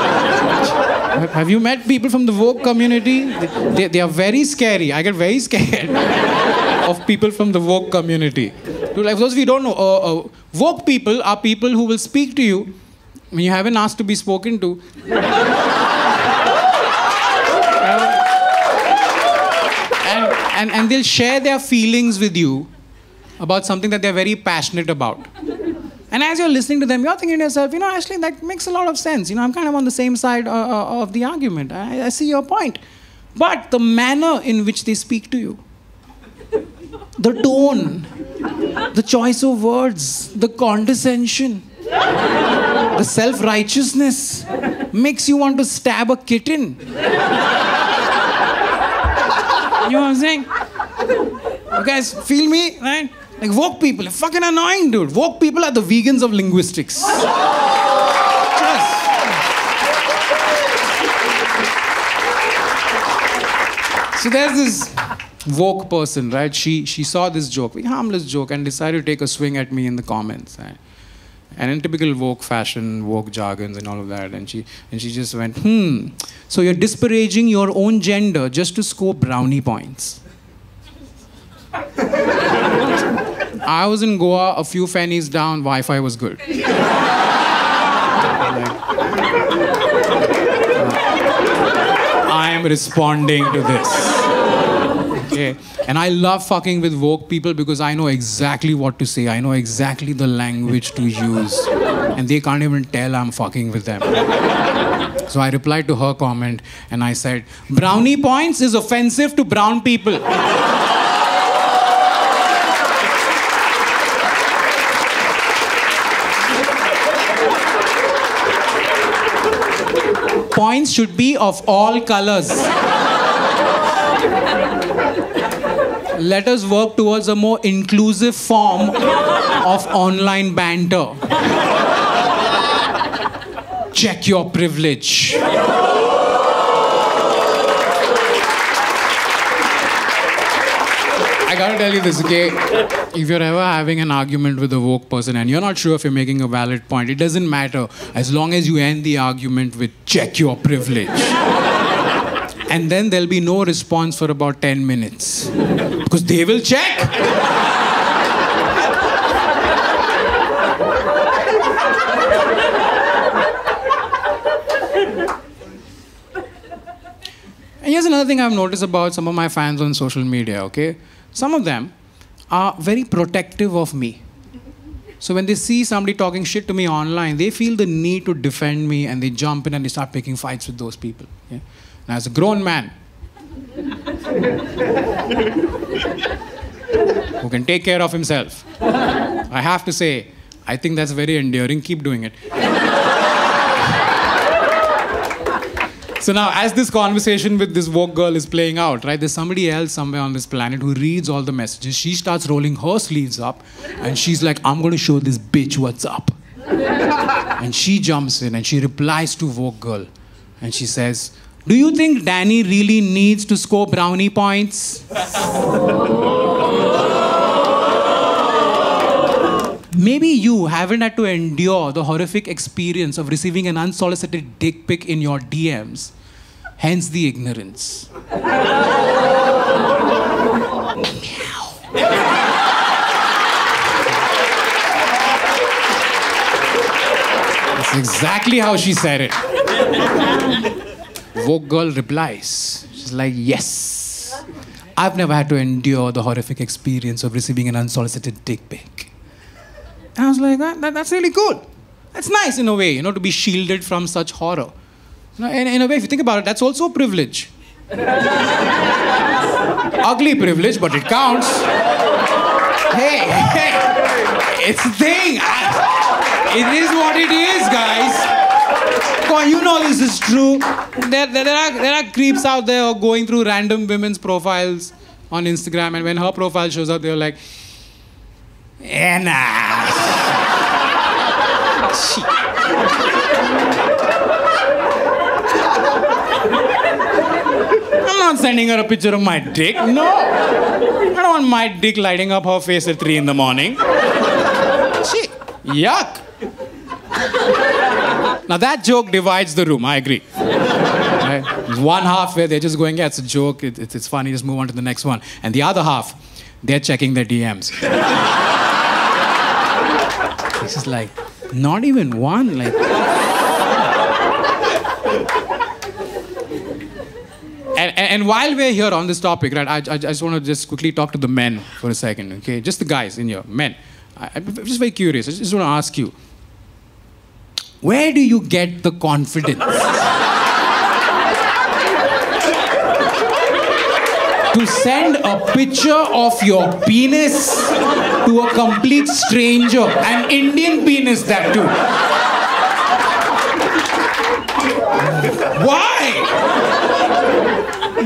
Have- Have you met people from the woke community? They, they, they are very scary. I get very scared of people from the woke community. Dude, like, those of you don't know, uh, uh, woke people are people who will speak to you when you haven't asked to be spoken to. and, and, and they'll share their feelings with you about something that they're very passionate about. And as you're listening to them, you're thinking to yourself, you know, actually, that makes a lot of sense. You know, I'm kind of on the same side uh, uh, of the argument. I, I see your point. But the manner in which they speak to you, the tone, the choice of words, the condescension, the self righteousness makes you want to stab a kitten. You know what I'm saying? You guys feel me, right? Like woke people fucking annoying, dude. Woke people are the vegans of linguistics. So there's this woke person, right? She she saw this joke, very harmless joke, and decided to take a swing at me in the comments. Right? And in typical woke fashion, woke jargons and all of that, and she and she just went, hmm. So you're disparaging your own gender just to score brownie points. I was in Goa, a few fenis down, Wi-Fi was good. I am responding to this. Okay. And I love fucking with woke people because I know exactly what to say. I know exactly the language to use. And they can't even tell I'm fucking with them. So I replied to her comment and I said, Brownie points is offensive to brown people. Points should be of all colors. Let us work towards a more inclusive form of online banter. Check your privilege. I gotta tell you this, okay? If you're ever having an argument with a woke person and you're not sure if you're making a valid point, it doesn't matter as long as you end the argument with check your privilege. And then there'll be no response for about 10 minutes. Because they will check. And here's another thing I've noticed about some of my fans on social media, okay? Some of them are very protective of me. So when they see somebody talking shit to me online, they feel the need to defend me and they jump in and they start picking fights with those people. Yeah? As a grown man who can take care of himself, I have to say, I think that's very endearing. Keep doing it. So now, as this conversation with this woke girl is playing out, right, there's somebody else somewhere on this planet who reads all the messages. She starts rolling her sleeves up and she's like, I'm going to show this bitch what's up. and she jumps in and she replies to Vogue Girl and she says, Do you think Danny really needs to score brownie points? Maybe you haven't had to endure the horrific experience of receiving an unsolicited dick pic in your DMs. Hence the ignorance. That's exactly how she said it. Vogue girl replies. She's like, Yes. I've never had to endure the horrific experience of receiving an unsolicited dick pic. And I was like, that, that- that's really good. That's nice in a way, you know, to be shielded from such horror. In, in a way, if you think about it, that's also a privilege. Ugly privilege, but it counts. Hey, hey, it's a thing. I- it is what it is, guys. Come on, you know this is true. There, there, there, are, there are creeps out there who are going through random women's profiles on Instagram, and when her profile shows up, they're like, Anna. she. I'm not sending her a picture of my dick. No. I don't want my dick lighting up her face at 3 in the morning. Shit. Yuck. Now that joke divides the room, I agree. Right? One half where they're just going, yeah, it's a joke, it, it's, it's funny, just move on to the next one. And the other half, they're checking their DMs. This is like, not even one, like. And, and, and while we're here on this topic, right, I, I, I just want to just quickly talk to the men for a second, okay? Just the guys in here, men. I, I'm just very curious. I just want to ask you, where do you get the confidence to send a picture of your penis to a complete stranger, an Indian penis that too? Why?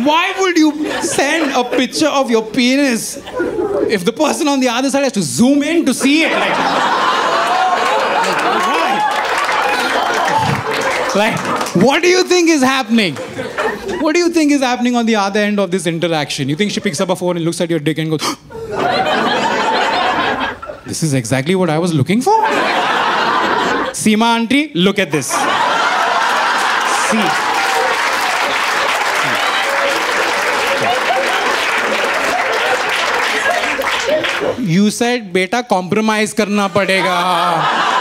Why would you send a picture of your penis if the person on the other side has to zoom in to see it? Like, why? Like, what do you think is happening? What do you think is happening on the other end of this interaction? You think she picks up a phone and looks at your dick and goes, This is exactly what I was looking for? Seema auntie, look at this. See. You said, beta, compromise karna padega.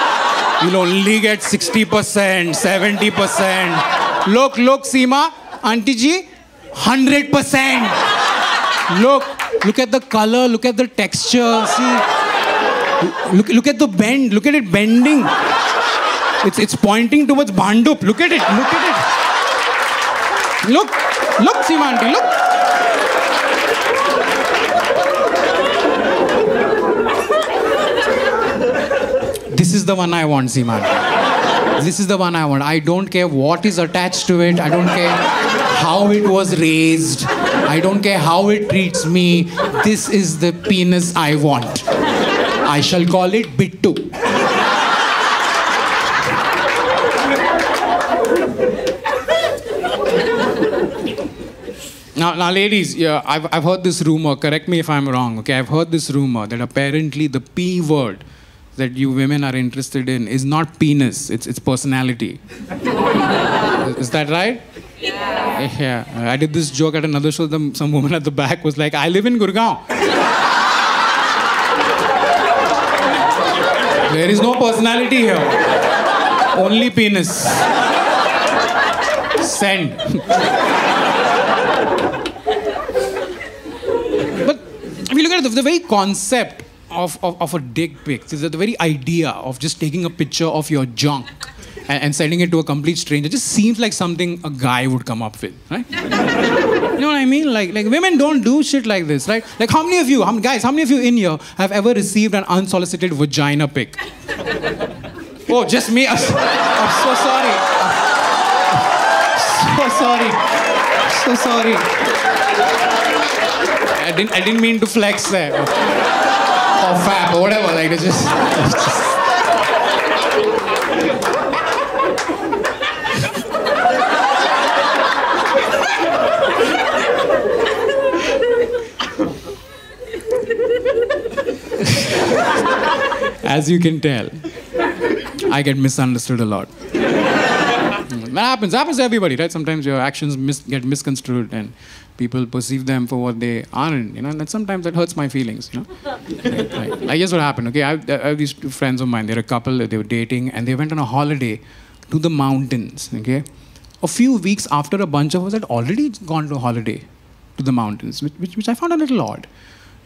You'll only get 60%, 70%. Look, look, Seema, Auntie ji, 100%. Look, look at the color, look at the texture. See, look, look at the bend, look at it bending. It's, it's pointing towards Bhandup. Look at it, look at it. Look, look, Seema Auntie, look. This is the one I want, Seema. This is the one I want. I don't care what is attached to it. I don't care how it was raised. I don't care how it treats me. This is the penis I want. I shall call it Bittu. Now, now, ladies, yeah, I've, I've heard this rumor. Correct me if I'm wrong. Okay, I've heard this rumor that apparently the P word that you women are interested in is not penis; it's it's personality. is that right? Yeah. Yeah. I did this joke at another show. The, some woman at the back was like, "I live in Gurgaon." there is no personality here. Only penis. Send. But if you look at the, the very concept of, of, of a dick pic, the, the very idea of just taking a picture of your junk and, and sending it to a complete stranger just seems like something a guy would come up with, right? you know what I mean? Like, like women don't do shit like this, right? Like how many of you, how, guys, how many of you in here have ever received an unsolicited vagina pic? oh, just me? I'm so sorry. So sorry. So sorry. I didn't, I didn't mean to flex there. Or, fap or whatever. Like, it's just. It's just As you can tell, I get misunderstood a lot. That happens. happens to everybody, right? Sometimes your actions mis- get misconstrued and people perceive them for what they aren't, you know. And sometimes that hurts my feelings, you know. like, like, like, what happened. Okay, I I have these two friends of mine. They're a couple. They were dating, and they went on a holiday to the mountains. Okay, a few weeks after a bunch of us had already gone to a holiday to the mountains, which, which, which I found a little odd.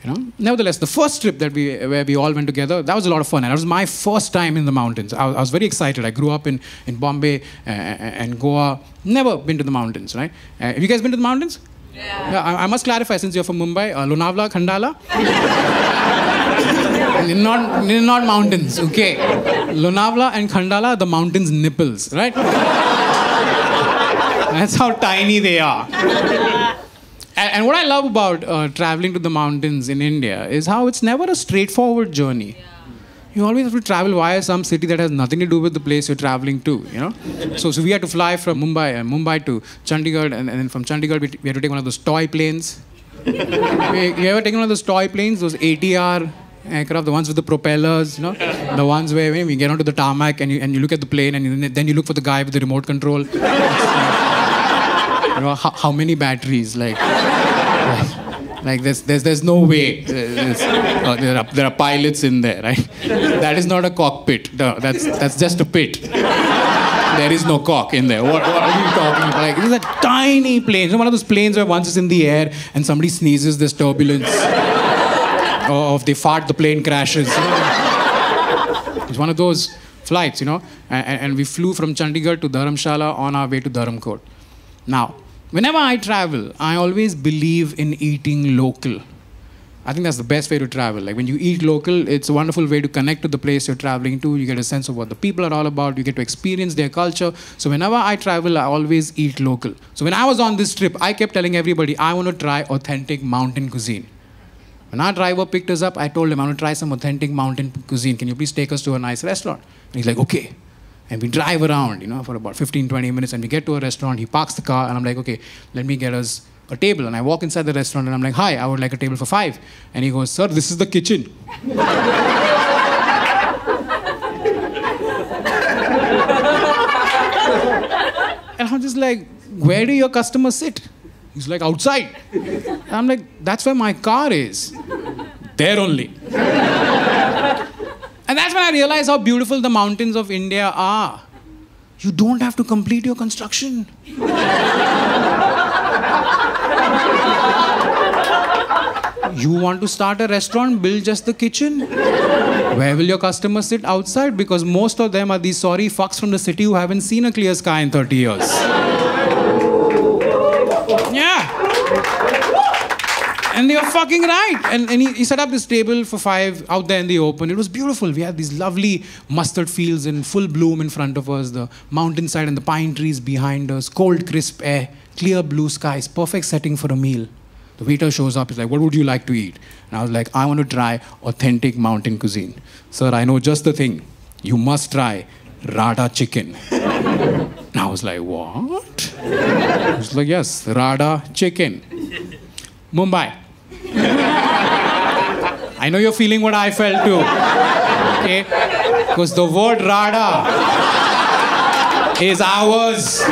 You know, nevertheless, the first trip that we where we all went together, that was a lot of fun, and that was my first time in the mountains. I was, I was very excited. I grew up in in Bombay uh, and Goa. Never been to the mountains, right? Uh, have you guys been to the mountains? Yeah. yeah I, I, must clarify since you're from Mumbai, uh, Lonavala, Khandala. not not mountains, okay? Lonavala and Khandala, the mountains nipples, right? That's how tiny they are. And, and what I love about uh, traveling to the mountains in India is how it's never a straightforward journey. Yeah. You always have to travel via some city that has nothing to do with the place you're traveling to, you know? So, so we had to fly from Mumbai, uh, Mumbai to Chandigarh, and, and then from Chandigarh we, we had to take one of those toy planes. you, you ever taken one of those toy planes, those ATR aircraft, the ones with the propellers, you know, the ones where we get onto the tarmac and you, and you look at the plane and you, then you look for the guy with the remote control. you know, how, how, many batteries? Like, like there's, there's, there's no way. Uh, there, are, there are pilots in there, right? That is not a cockpit. No, that's, that's just a pit. There is no cock in there. What, what are you talking about? Like, this is a tiny plane. It's one of those planes where once it's in the air and somebody sneezes, there's turbulence. or if they fart, the plane crashes. It's one of those flights, you know. And, and we flew from Chandigarh to Dharamshala on our way to Dharamkot. Now, Whenever I travel, I always believe in eating local. I think that's the best way to travel. Like when you eat local, it's a wonderful way to connect to the place you're traveling to. You get a sense of what the people are all about. You get to experience their culture. So whenever I travel, I always eat local. So when I was on this trip, I kept telling everybody I want to try authentic mountain cuisine. When our driver picked us up, I told him I want to try some authentic mountain cuisine. Can you please take us to a nice restaurant? And he's like, okay. And we drive around, you know, for about 15, 20 minutes, and we get to a restaurant. He parks the car, and I'm like, okay, let me get us a table. And I walk inside the restaurant, and I'm like, hi, I would like a table for five. And he goes, sir, this is the kitchen. and I'm just like, where do your customers sit? He's like, outside. And I'm like, that's where my car is. There only. And that's when I realized how beautiful the mountains of India are. You don't have to complete your construction. you want to start a restaurant, build just the kitchen. Where will your customers sit? Outside, because most of them are these sorry fucks from the city who haven't seen a clear sky in 30 years. And they were fucking right. And, and he, he, set up this table for five out there in the open. It was beautiful. We had these lovely mustard fields in full bloom in front of us, the mountainside and the pine trees behind us, cold, crisp air, clear blue skies, perfect setting for a meal. The waiter shows up, he's like, What would you like to eat? And I was like, I want to try authentic mountain cuisine. Sir, I know just the thing. You must try Rada chicken. and I was like, What? He's like, Yes, Rada chicken. Mumbai. I know you're feeling what I felt too. Okay? Because the word Rada is ours.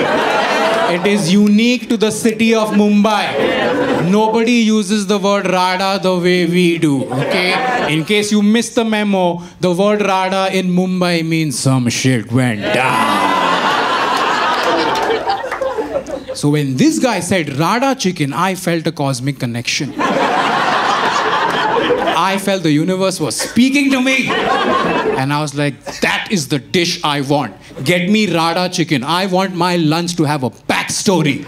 It is unique to the city of Mumbai. Nobody uses the word Rada the way we do. Okay? In case you missed the memo, the word Rada in Mumbai means some shit went down. So when this guy said Rada chicken, I felt a cosmic connection. I felt the universe was speaking to me. And I was like, that is the dish I want. Get me Rada chicken. I want my lunch to have a backstory.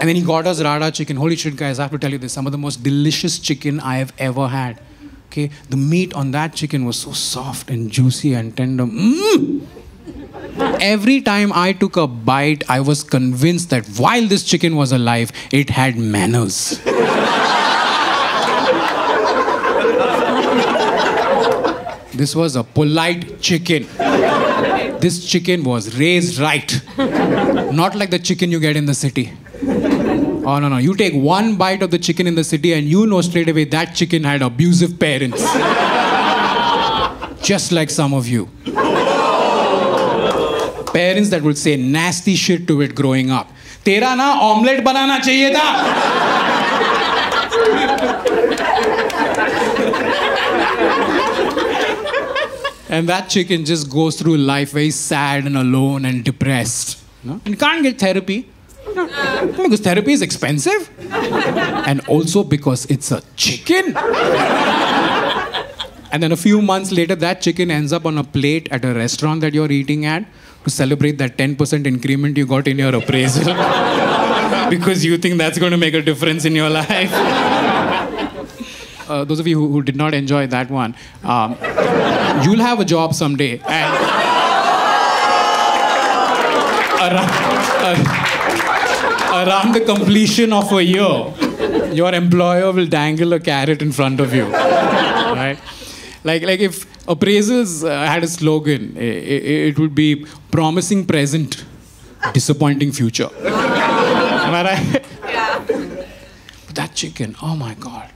and then he got us Rada chicken. Holy shit, guys, I have to tell you this. Some of the most delicious chicken I have ever had. Okay, the meat on that chicken was so soft and juicy and tender. Mmm! Every time I took a bite, I was convinced that while this chicken was alive, it had manners. this was a polite chicken. This chicken was raised right. Not like the chicken you get in the city. Oh, no, no. You take one bite of the chicken in the city and you know straight away that chicken had abusive parents. Just like some of you. Parents that would say nasty shit to it growing up. तेरा ना omelette बनाना चाहिए था And that chicken just goes through life very sad and alone and depressed. You? And can't get therapy. Because therapy is expensive. And also because it's a chicken. And then a few months later, that chicken ends up on a plate at a restaurant that you're eating at to celebrate that 10% increment you got in your appraisal. because you think that's going to make a difference in your life. Uh, those of you who, who did not enjoy that one, um, you'll have a job someday. And around, uh, around the completion of a year, your employer will dangle a carrot in front of you. Right? Like, like if appraisals uh, had a slogan, i- i- it would be promising present, disappointing future. Am I right? But that chicken, oh my God.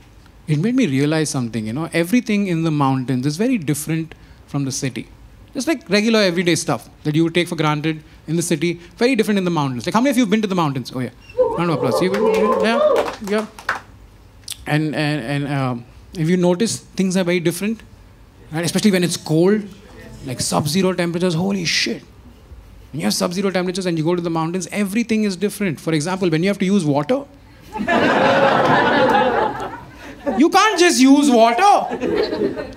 It made me realize something, you know. Everything in the mountains is very different from the city. Just like regular everyday stuff that you would take for granted in the city, very different in the mountains. Like, how many of you have been to the mountains? Oh, yeah. Round of applause. You been? Yeah, yeah. And, and, and um, if you notice, things are very different, right? Especially when it's cold, like sub zero temperatures, holy shit. When you have sub zero temperatures and you go to the mountains, everything is different. For example, when you have to use water, you can't just use water.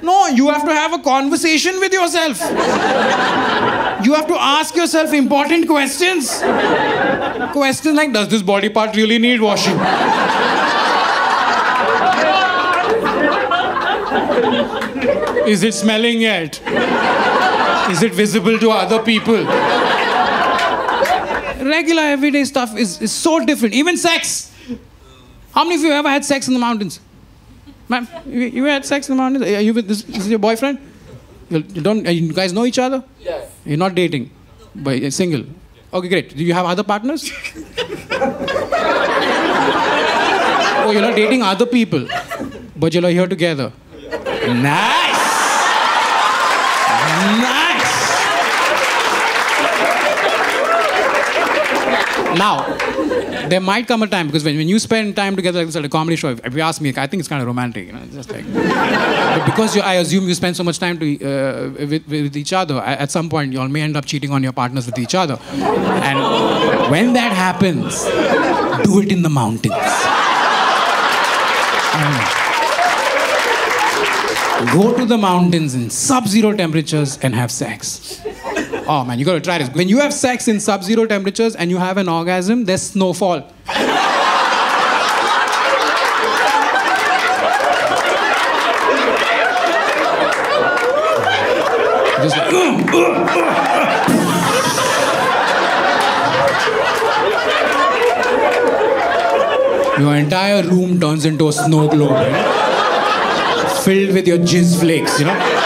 No, you have to have a conversation with yourself. You have to ask yourself important questions. Questions like Does this body part really need washing? Is it smelling yet? Is it visible to other people? Regular everyday stuff is, is so different. Even sex. How many of you ever had sex in the mountains? Ma'am, you, you had sex in the morning? Are you with this, this is your boyfriend? You, you don't, you guys know each other? Yes. You're not dating, but uh, you're single. Okay, great. Do you have other partners? oh, you're not dating other people, but you're here together. Nice! Nice! Now, there might come a time because when, when you spend time together like this at a comedy show, if, you ask me, I think it's kind of romantic. You know, just like, but because you, I assume you spend so much time to, uh, with, with each other, at some point you all may end up cheating on your partners with each other. And when that happens, do it in the mountains. Go to the mountains in sub-zero temperatures and have sex. Oh man, you gotta try this. When you have sex in sub-zero temperatures and you have an orgasm, there's snowfall. Just like, your entire room turns into a snow globe, right? filled with your jizz flakes, you know,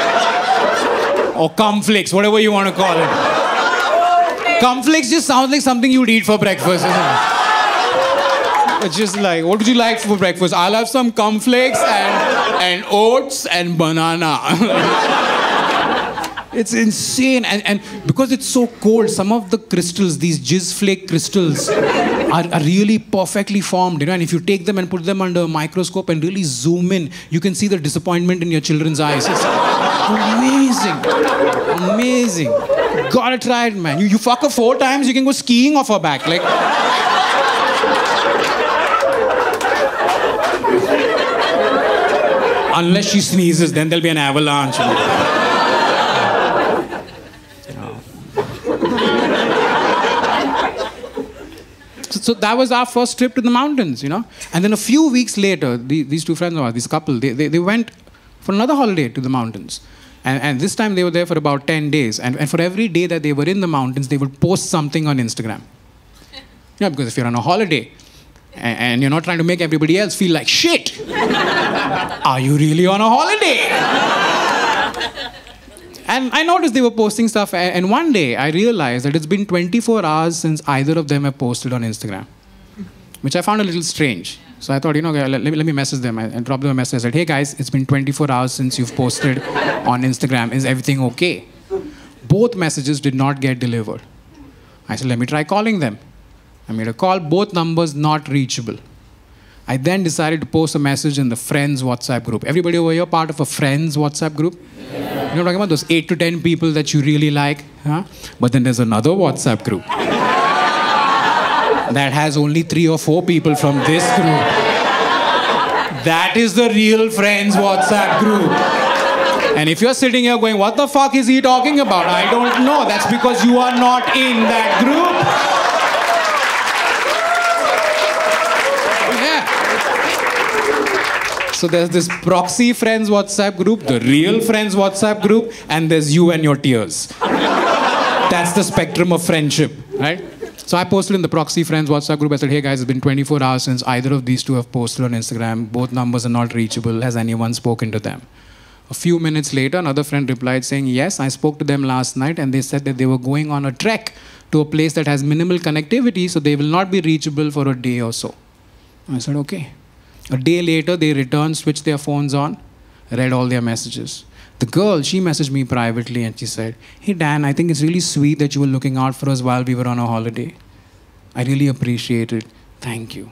or flakes, whatever you want to call it. Flakes just sounds like something you'd eat for breakfast, isn't it? It's just like, what would you like for breakfast? I'll have some flakes and, and oats and banana. It's insane. And, and because it's so cold, some of the crystals, these jizz flake crystals, are, are really perfectly formed. You know? And if you take them and put them under a microscope and really zoom in, you can see the disappointment in your children's eyes. It's amazing. Amazing. Gotta try it, man. You, you fuck her four times, you can go skiing off her back. Like, unless she sneezes, then there'll be an avalanche. So, that was our first trip to the mountains, you know. And then a few weeks later, the, these two friends of ours, this couple, they, they, they went for another holiday to the mountains. And, and this time they were there for about 10 days. And, and for every day that they were in the mountains, they would post something on Instagram. Yeah, because if you're on a holiday and, and you're not trying to make everybody else feel like shit, are you really on a holiday? And I noticed they were posting stuff, and one day I realized that it's been 24 hours since either of them have posted on Instagram, which I found a little strange. So I thought, you know, let, me, let me message them. I, I dropped them a message. I said, hey guys, it's been 24 hours since you've posted on Instagram. Is everything okay? Both messages did not get delivered. I said, let me try calling them. I made a call, both numbers not reachable. I then decided to post a message in the Friends WhatsApp group. Everybody over here part of a Friends WhatsApp group? You know what I'm talking about? Those 8 to 10 people that you really like? Huh? But then there's another WhatsApp group that has only 3 or 4 people from this group. That is the real Friends WhatsApp group. And if you're sitting here going, what the fuck is he talking about? I don't know. That's because you are not in that group. Yeah. So there's this proxy friends WhatsApp group, the real friends WhatsApp group, and there's you and your tears. That's the spectrum of friendship, right? So I posted in the proxy friends WhatsApp group. I said, "Hey guys, it's been 24 hours since either of these two have posted on Instagram. Both numbers are not reachable. Has anyone spoken to them?" A few minutes later, another friend replied saying, Yes, I spoke to them last night and they said that they were going on a trek to a place that has minimal connectivity, so they will not be reachable for a day or so. I said, Okay. A day later, they returned, switched their phones on, read all their messages. The girl, she messaged me privately and she said, Hey Dan, I think it's really sweet that you were looking out for us while we were on a holiday. I really appreciate it. Thank you.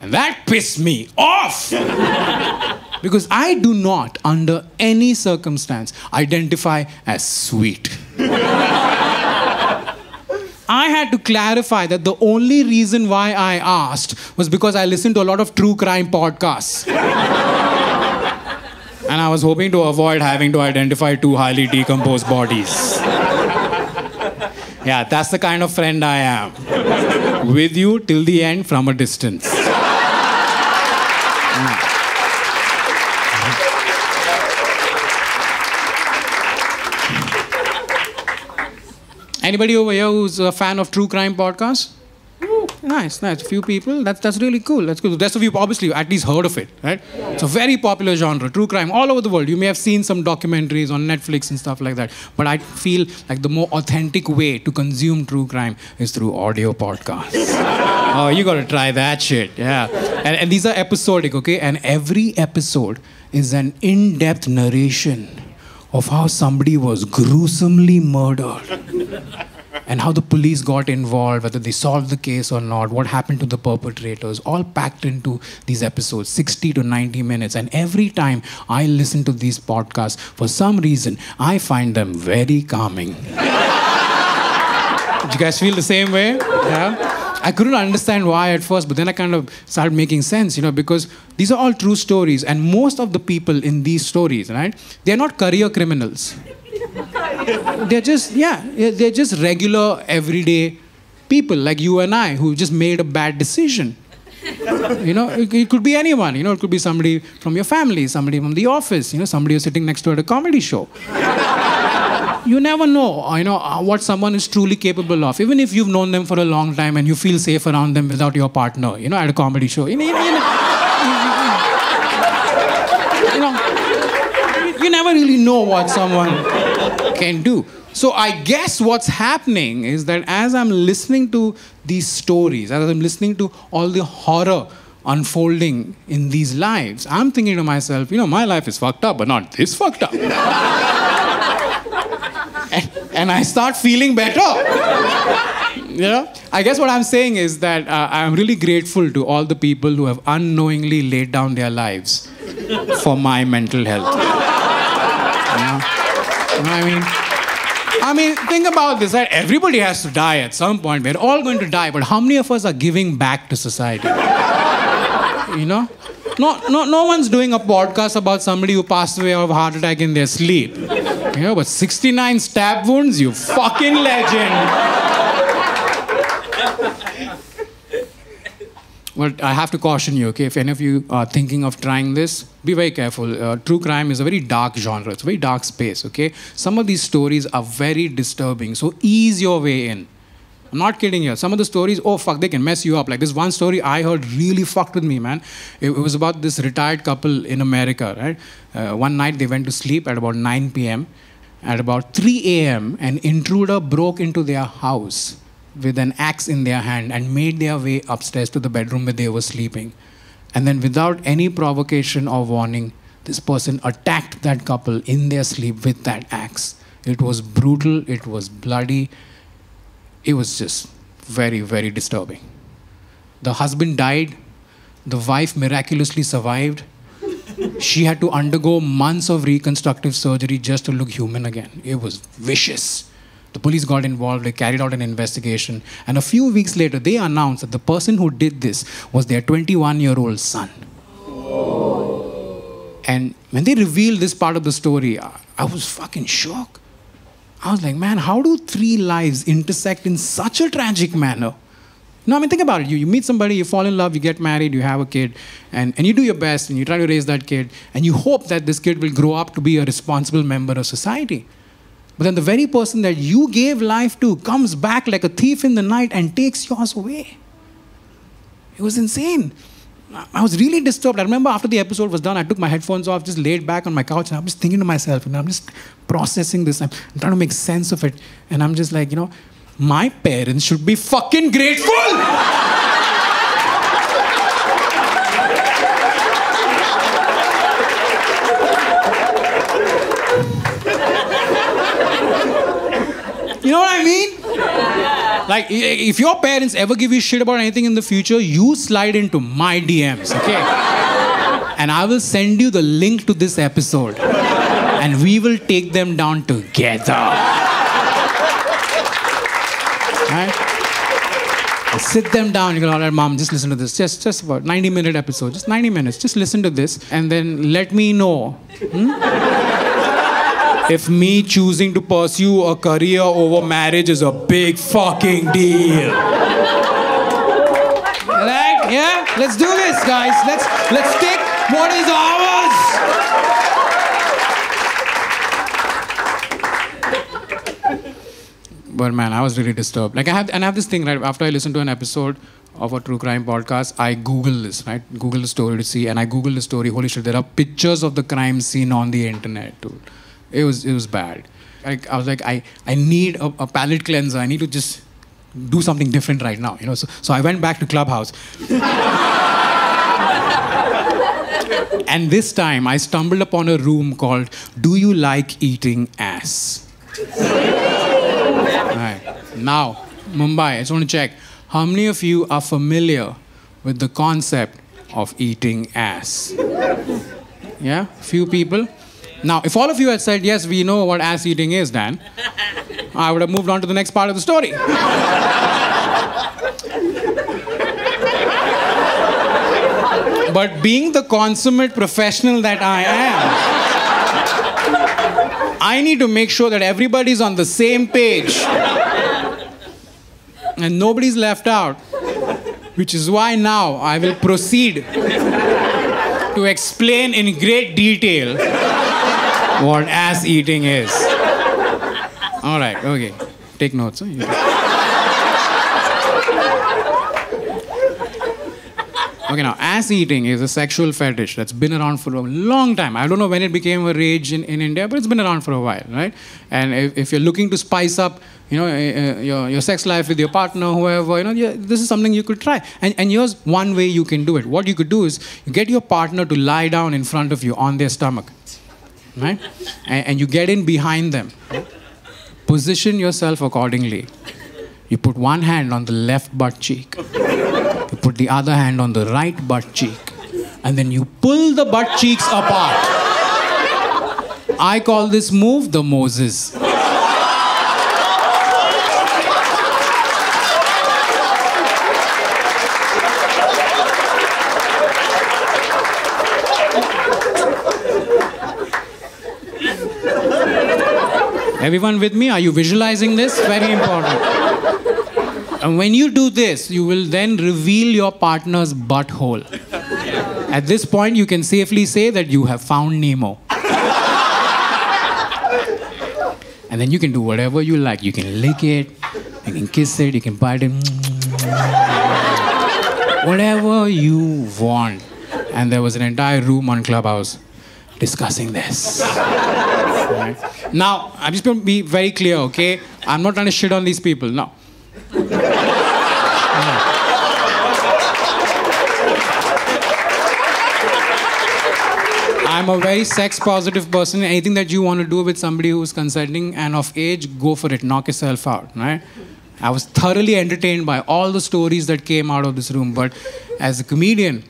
And that pissed me off. because I do not, under any circumstance, identify as sweet. I had to clarify that the only reason why I asked was because I listened to a lot of true crime podcasts. and I was hoping to avoid having to identify two highly decomposed bodies. Yeah, that's the kind of friend I am. With you till the end from a distance. Hmm. Anybody over here who's a fan of true crime podcasts? Nice, nice. A few people. That's that's really cool. That's cool. The rest of you obviously at least heard of it, right? It's a very popular genre, true crime, all over the world. You may have seen some documentaries on Netflix and stuff like that. But I feel like the more authentic way to consume true crime is through audio podcasts. oh, you gotta try that shit. Yeah. And, and these are episodic, okay? And every episode is an in-depth narration of how somebody was gruesomely murdered and how the police got involved, whether they solved the case or not, what happened to the perpetrators, all packed into these episodes, 60 to 90 minutes. And every time I listen to these podcasts, for some reason, I find them very calming. Do you guys feel the same way? Yeah? I couldn't understand why at first, but then I kind of started making sense, you know, because these are all true stories, and most of the people in these stories, right, they're not career criminals. they're just, yeah, they're just regular, everyday people like you and I who just made a bad decision. you know, it, it could be anyone. You know, it could be somebody from your family, somebody from the office. You know, somebody who's sitting next to you at a comedy show. you never know, uh, you know, uh, what someone is truly capable of. Even if you've known them for a long time and you feel safe around them without your partner. You know, at a comedy show. You know, you know, you know, you know, you never really know what someone can do. So I guess what's happening is that as I'm listening to these stories, as I'm listening to all the horror unfolding in these lives, I'm thinking to myself, you know, my life is fucked up, but not this fucked up. And, I start feeling better. know, I guess what I'm saying is that uh, I'm really grateful to all the people who have unknowingly laid down their lives for my mental health. Know? You know I mean? I mean, think about this, right? Everybody has to die at some point. We're all going to die, but how many of us are giving back to society? You know? No, no, no one's doing a podcast about somebody who passed away of a heart attack in their sleep. Know, but 69 stab wounds, you fucking legend. Well, I have to caution you, okay? If any of you are thinking of trying this, be very careful. Uh, true crime is a very dark genre. It's a very dark space, okay? Some of these stories are very disturbing. So ease your way in. I'm not kidding here. Some of the stories, oh fuck, they can mess you up. Like this one story I heard really fucked with me, man. It, it was about this retired couple in America, right? Uh, one night they went to sleep at about 9 p.m. At about 3 a.m., an intruder broke into their house with an axe in their hand and made their way upstairs to the bedroom where they were sleeping. And then, without any provocation or warning, this person attacked that couple in their sleep with that axe. It was brutal, it was bloody, it was just very, very disturbing. The husband died, the wife miraculously survived. She had to undergo months of reconstructive surgery just to look human again. It was vicious. The police got involved, they carried out an investigation, and a few weeks later, they announced that the person who did this was their 21 year old son. And when they revealed this part of the story, I, I was fucking shocked. I was like, man, how do three lives intersect in such a tragic manner? No, I mean, think about it. You, you meet somebody, you fall in love, you get married, you have a kid, and, and you do your best and you try to raise that kid, and you hope that this kid will grow up to be a responsible member of society. But then the very person that you gave life to comes back like a thief in the night and takes yours away. It was insane. I was really disturbed. I remember after the episode was done, I took my headphones off, just laid back on my couch, and I'm just thinking to myself, and I'm just processing this. I'm trying to make sense of it. And I'm just like, you know, my parents should be fucking grateful. You know what I mean? Like, if your parents ever give you shit about anything in the future, you slide into my DMs, okay? and I will send you the link to this episode. And we will take them down together. Right? Sit them down. You go, all right, mom, just listen to this. Just, just about 90 minute episode. Just 90 minutes. Just listen to this. And then let me know. hmm? If me choosing to pursue a career over marriage is a big fucking deal. Right? Yeah? Let's do this, guys. Let's let's take what is ours. But man, I was really disturbed. Like I have and I have this thing, right? After I listen to an episode of a true crime podcast, I Google this, right? Google the story to see, and I Google the story. Holy shit, there are pictures of the crime scene on the internet, dude. It was it was bad. Like I was like, I, I need a, a palate cleanser. I need to just do something different right now. You know, so, so I went back to Clubhouse. and this time I stumbled upon a room called Do You Like Eating Ass? right. Now, Mumbai, I just want to check. How many of you are familiar with the concept of eating ass? Yeah? Few people? Now, if all of you had said, yes, we know what ass eating is, Dan, I would have moved on to the next part of the story. but being the consummate professional that I am, I need to make sure that everybody's on the same page and nobody's left out. Which is why now I will proceed to explain in great detail what ass eating is. All right, okay. Take notes. Huh? Okay, now, ass eating is a sexual fetish that's been around for a long time. I don't know when it became a rage in, in India, but it's been around for a while, right? And if, if you're looking to spice up, you know, uh, your, your sex life with your partner, whoever, you know, yeah, this is something you could try. And, and here's one way you can do it. What you could do is you get your partner to lie down in front of you on their stomach, right? And, and you get in behind them. Position yourself accordingly. You put one hand on the left butt cheek. You put the other hand on the right butt cheek. And then you pull the butt cheeks apart. I call this move the Moses. Everyone with me? Are you visualizing this? Very important. And when you do this, you will then reveal your partner's butthole. At this point, you can safely say that you have found Nemo. and then you can do whatever you like. You can lick it, you can kiss it, you can bite it. whatever you want. And there was an entire room on Clubhouse discussing this. Now, I'm just going to be very clear, okay? I'm not trying to shit on these people. No. I'm a very sex positive person. Anything that you want to do with somebody who's consenting and of age, go for it. Knock yourself out, right? I was thoroughly entertained by all the stories that came out of this room, but as a comedian,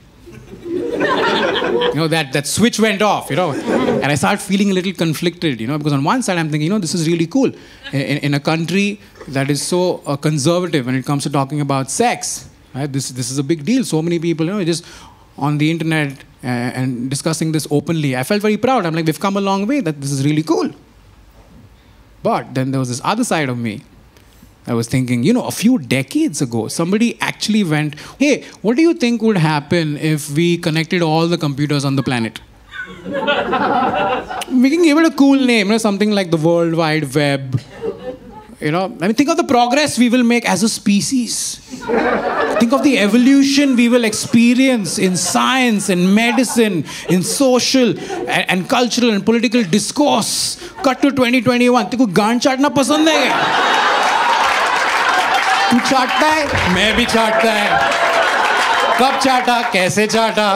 you know, that, that switch went off, you know, and I started feeling a little conflicted, you know, because on one side I'm thinking, you know, this is really cool. In, in a country that is so uh, conservative when it comes to talking about sex, right? This, this is a big deal. So many people, you know, just on the internet uh, and discussing this openly. I felt very proud. I'm like, we've come a long way, that this is really cool. But then there was this other side of me I was thinking, you know, a few decades ago, somebody actually went, hey, what do you think would happen if we connected all the computers on the planet? we can give it a cool name, you know, something like the World Wide Web. You know, I mean, think of the progress we will make as a species. think of the evolution we will experience in science, in medicine, in social and, and cultural and political discourse. Cut to 2021. तेरे को गांड चाटना पसंद है क्या? तू चाटता है मैं भी चाटता है कब चाटा कैसे चाटा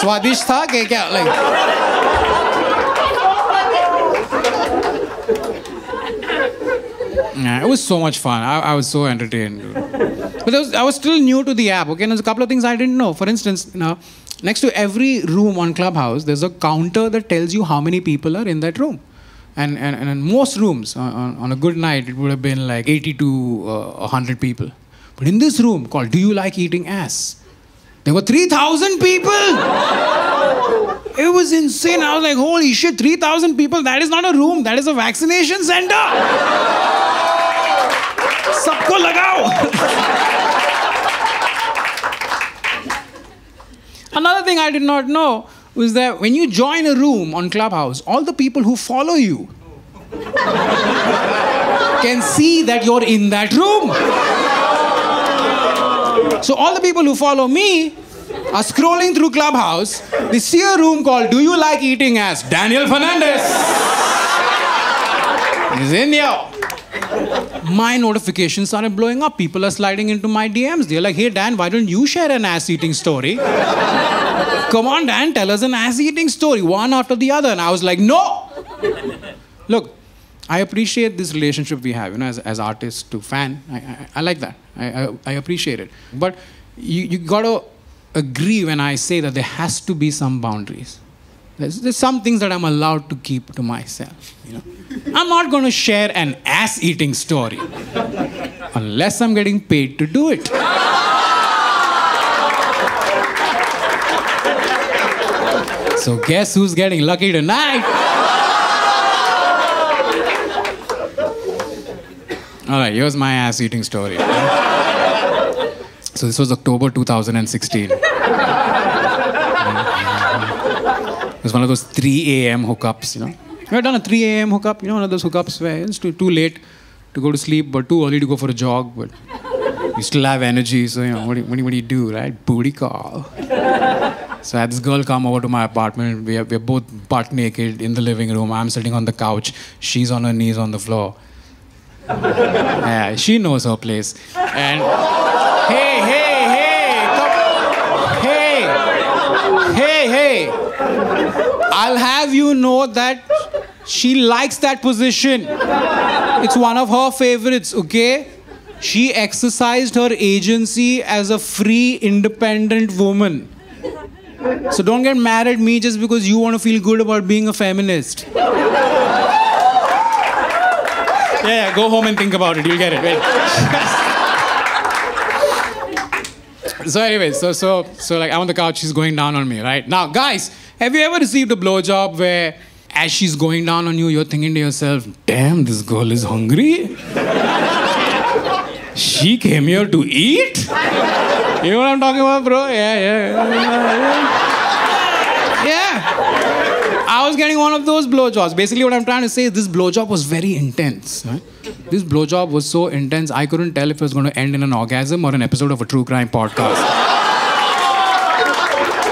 स्वादिष्ट था क्या क्या like Yeah, it was so much fun. I, I was so entertained. dude. But there was, I was still new to the app, okay? And there's a couple of things I didn't know. For instance, you know, next to every room on Clubhouse, there's a counter that tells you how many people are in that room. And, and, and in most rooms, on, on, on a good night, it would have been like 80 to uh, 100 people. But in this room called Do You Like Eating Ass? There were 3,000 people! It was insane. I was like, holy shit, 3,000 people? That is not a room, that is a vaccination center! सबको लगाओ Another thing I did not know was that when you join a room on Clubhouse, all the people who follow you can see that you're in that room. So all the people who follow me are scrolling through Clubhouse. They see a room called Do You Like Eating Ass? Daniel Fernandes. He's in here. My notifications started blowing up. People are sliding into my DMs. They're like, hey, Dan, why don't you share an ass eating story? Come on, Dan, tell us an ass eating story, one after the other. And I was like, no. Look, I appreciate this relationship we have, you know, as, as artist to fan. I, I, I like that. I, I, I appreciate it. But you, you got to agree when I say that there has to be some boundaries. There's, there's some things that I'm allowed to keep to myself. You know, I'm not going to share an ass-eating story unless I'm getting paid to do it. So guess who's getting lucky tonight? All right, here's my ass-eating story. So this was October 2016. It was one of those 3 a.m. hookups, you know. You ever done a 3 a.m. hookup? You know, one of those hookups where it's too, too late to go to sleep, but too early to go for a jog, but you still have energy, so, you know, what do you, what do, you do, right? Booty call. So I had this girl come over to my apartment. We are, we're both butt naked in the living room. I'm sitting on the couch. She's on her knees on the floor. yeah, she knows her place. And hey, hey, hey, come, hey, hey, hey. I'll have you know that she likes that position. It's one of her favorites, okay? She exercised her agency as a free, independent woman. So don't get mad at me just because you want to feel good about being a feminist. Yeah, yeah, go home and think about it. You'll get it. So anyway, so so so like I'm on the couch, she's going down on me, right? Now, guys, have you ever received a blowjob where as she's going down on you, you're thinking to yourself, damn, this girl is hungry? She came here to eat? You know what I'm talking about, bro? Yeah, yeah. Yeah. yeah. I was getting one of those blowjobs. Basically, what I'm trying to say is this blowjob was very intense. Right? This blowjob was so intense, I couldn't tell if it was going to end in an orgasm or an episode of a true crime podcast.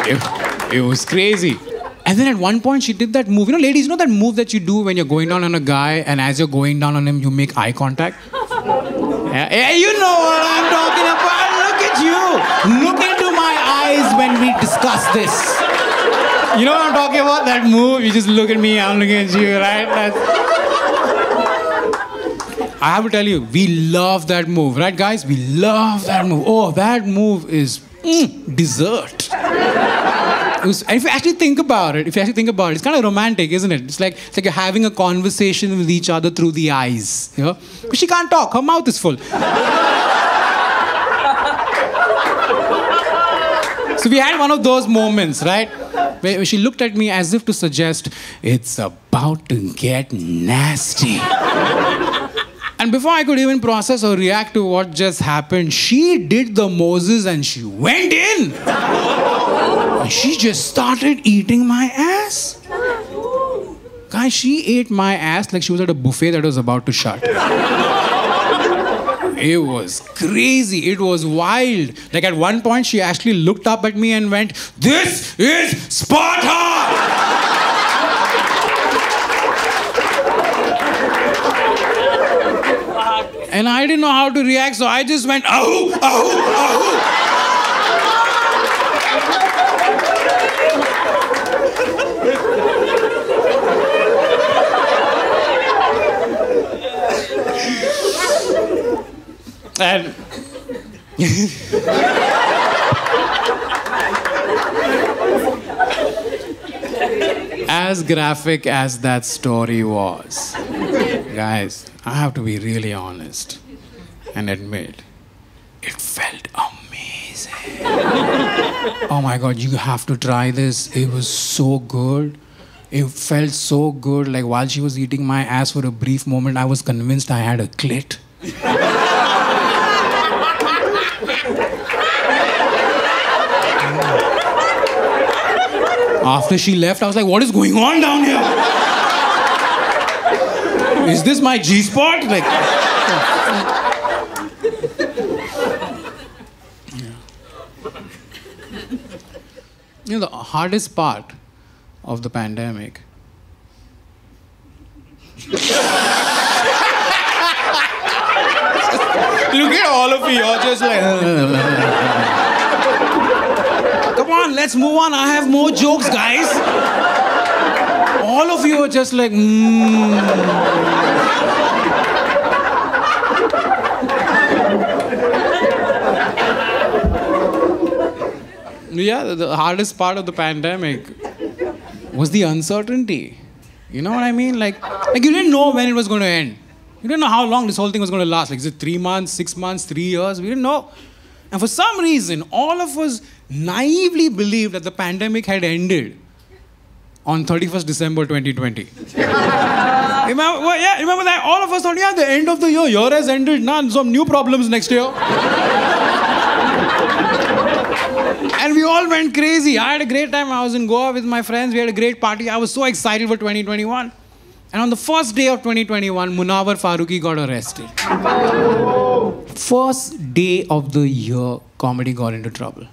it, it was crazy. And then at one point, she did that move. You know, ladies, you know that move that you do when you're going down on a guy, and as you're going down on him, you make eye contact? Yeah, you know what I'm talking about. Look at you. Look into my eyes when we discuss this. You know what I'm talking about? That move. You just look at me, I'm looking at you, right? That's... I have to tell you, we love that move, right, guys? We love that move. Oh, that move is mm, dessert. Was, if you actually think about it, if you actually think about it, it's kind of romantic, isn't it? It's like it's like you're having a conversation with each other through the eyes. You know? But she can't talk, her mouth is full. so we had one of those moments, right? Where she looked at me as if to suggest, it's about to get nasty. And before I could even process or react to what just happened, she did the Moses and she went in. She just started eating my ass. Guys, she ate my ass like she was at a buffet that was about to shut. It was crazy. It was wild. Like at one point, she actually looked up at me and went, This is Sparta! And I didn't know how to react, so I just went, Ahoo, ahoo, ahoo. And as graphic as that story was, guys, I have to be really honest and admit it felt amazing. oh my god, you have to try this. It was so good. It felt so good. Like while she was eating my ass for a brief moment, I was convinced I had a clit. After she left, I was like, what is going on down here? Is this my G spot? Like, you know, the hardest part of the pandemic. Look at all of you, you're just like. On, let's move on. I have more jokes, guys. All of you are just like, mm. Yeah, the- the hardest part of the pandemic was the uncertainty. You know what I mean? Like, like you didn't know when it was going to end. You didn't know how long this whole thing was going to last. Like, is it three months, six months, three years? We didn't know. And for some reason, all of us naively believed that the pandemic had ended on 31st December 2020. remember, well, yeah, remember that? All of us thought, yeah, the end of the year, year has ended. None, some new problems next year. and we all went crazy. I had a great time. I was in Goa with my friends. We had a great party. I was so excited for 2021. And on the first day of 2021, Munawar Faruqi got arrested. Oh. First day of the year, comedy got into trouble.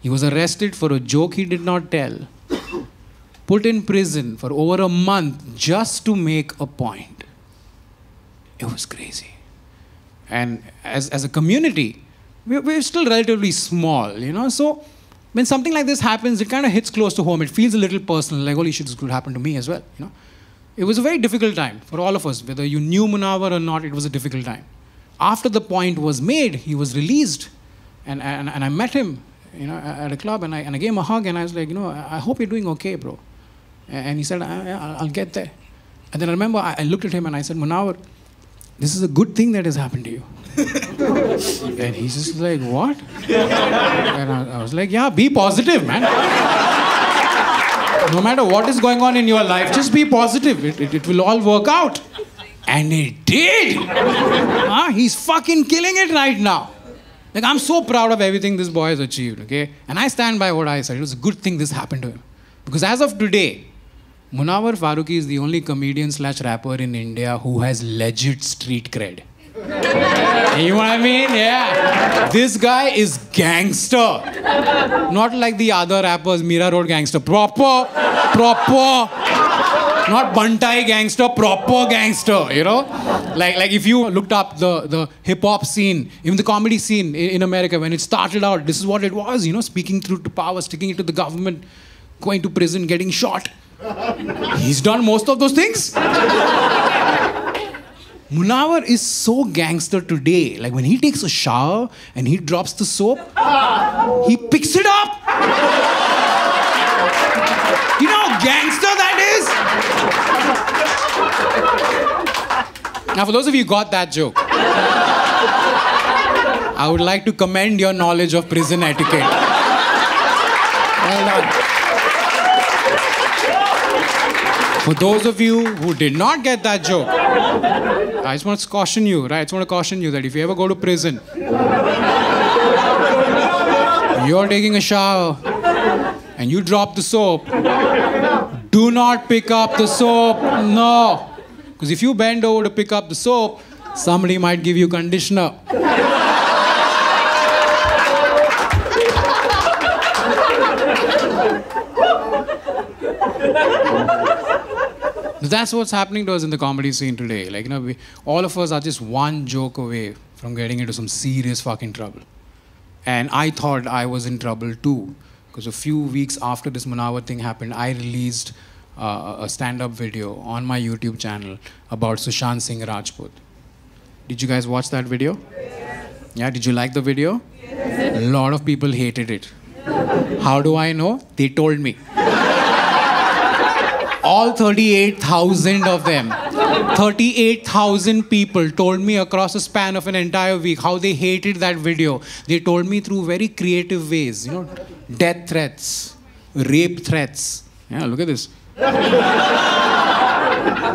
He was arrested for a joke he did not tell, put in prison for over a month just to make a point. It was crazy. And as, as a community, we're, we're still relatively small, you know? So when something like this happens, it kind of hits close to home. It feels a little personal, like, holy shit, this could happen to me as well, you know? It was a very difficult time for all of us. Whether you knew Munawar or not, it was a difficult time. After the point was made, he was released. And, and, and I met him, you know, at a club, and I, and I gave him a hug, and I was like, you know, I hope you're doing okay, bro. And he said, I, I- I'll get there. And then I remember I I looked at him and I said, Munawar, this is a good thing that has happened to you. and he's just like, what? and I, I was like, yeah, be positive, man. No matter what is going on in your life, just be positive. It, it, it will all work out. And it did. huh? He's fucking killing it right now. Like, I'm so proud of everything this boy has achieved, okay? And I stand by what I said. It was a good thing this happened to him. Because as of today, Munawar Faruqi is the only comedian slash rapper in India who has legit street cred. You know what I mean? Yeah. This guy is gangster. Not like the other rappers, Mira Road gangster. Proper, proper. Not Bantai gangster, proper gangster, you know? Like, like if you looked up the, the hip hop scene, even the comedy scene in, in America, when it started out, this is what it was, you know, speaking through to power, sticking it to the government, going to prison, getting shot. He's done most of those things. Munawar is so gangster today. Like when he takes a shower and he drops the soap, he picks it up. You know how gangster that is? Now, for those of you who got that joke, I would like to commend your knowledge of prison etiquette. Well done. For those of you who did not get that joke, I just want to caution you, right? I just want to caution you that if you ever go to prison, you're taking a shower and you drop the soap, do not pick up the soap. No. Because if you bend over to pick up the soap, somebody might give you conditioner. That's what's happening to us in the comedy scene today. Like, you know, we, all of us are just one joke away from getting into some serious fucking trouble. And I thought I was in trouble too. Because a few weeks after this Munawar thing happened, I released uh, a stand up video on my YouTube channel about Sushant Singh Rajput. Did you guys watch that video? Yeah, did you like the video? A lot of people hated it. How do I know? They told me all 38,000 of them, 38,000 people told me across a span of an entire week how they hated that video. They told me through very creative ways, you know, death threats, rape threats. Yeah, look at this.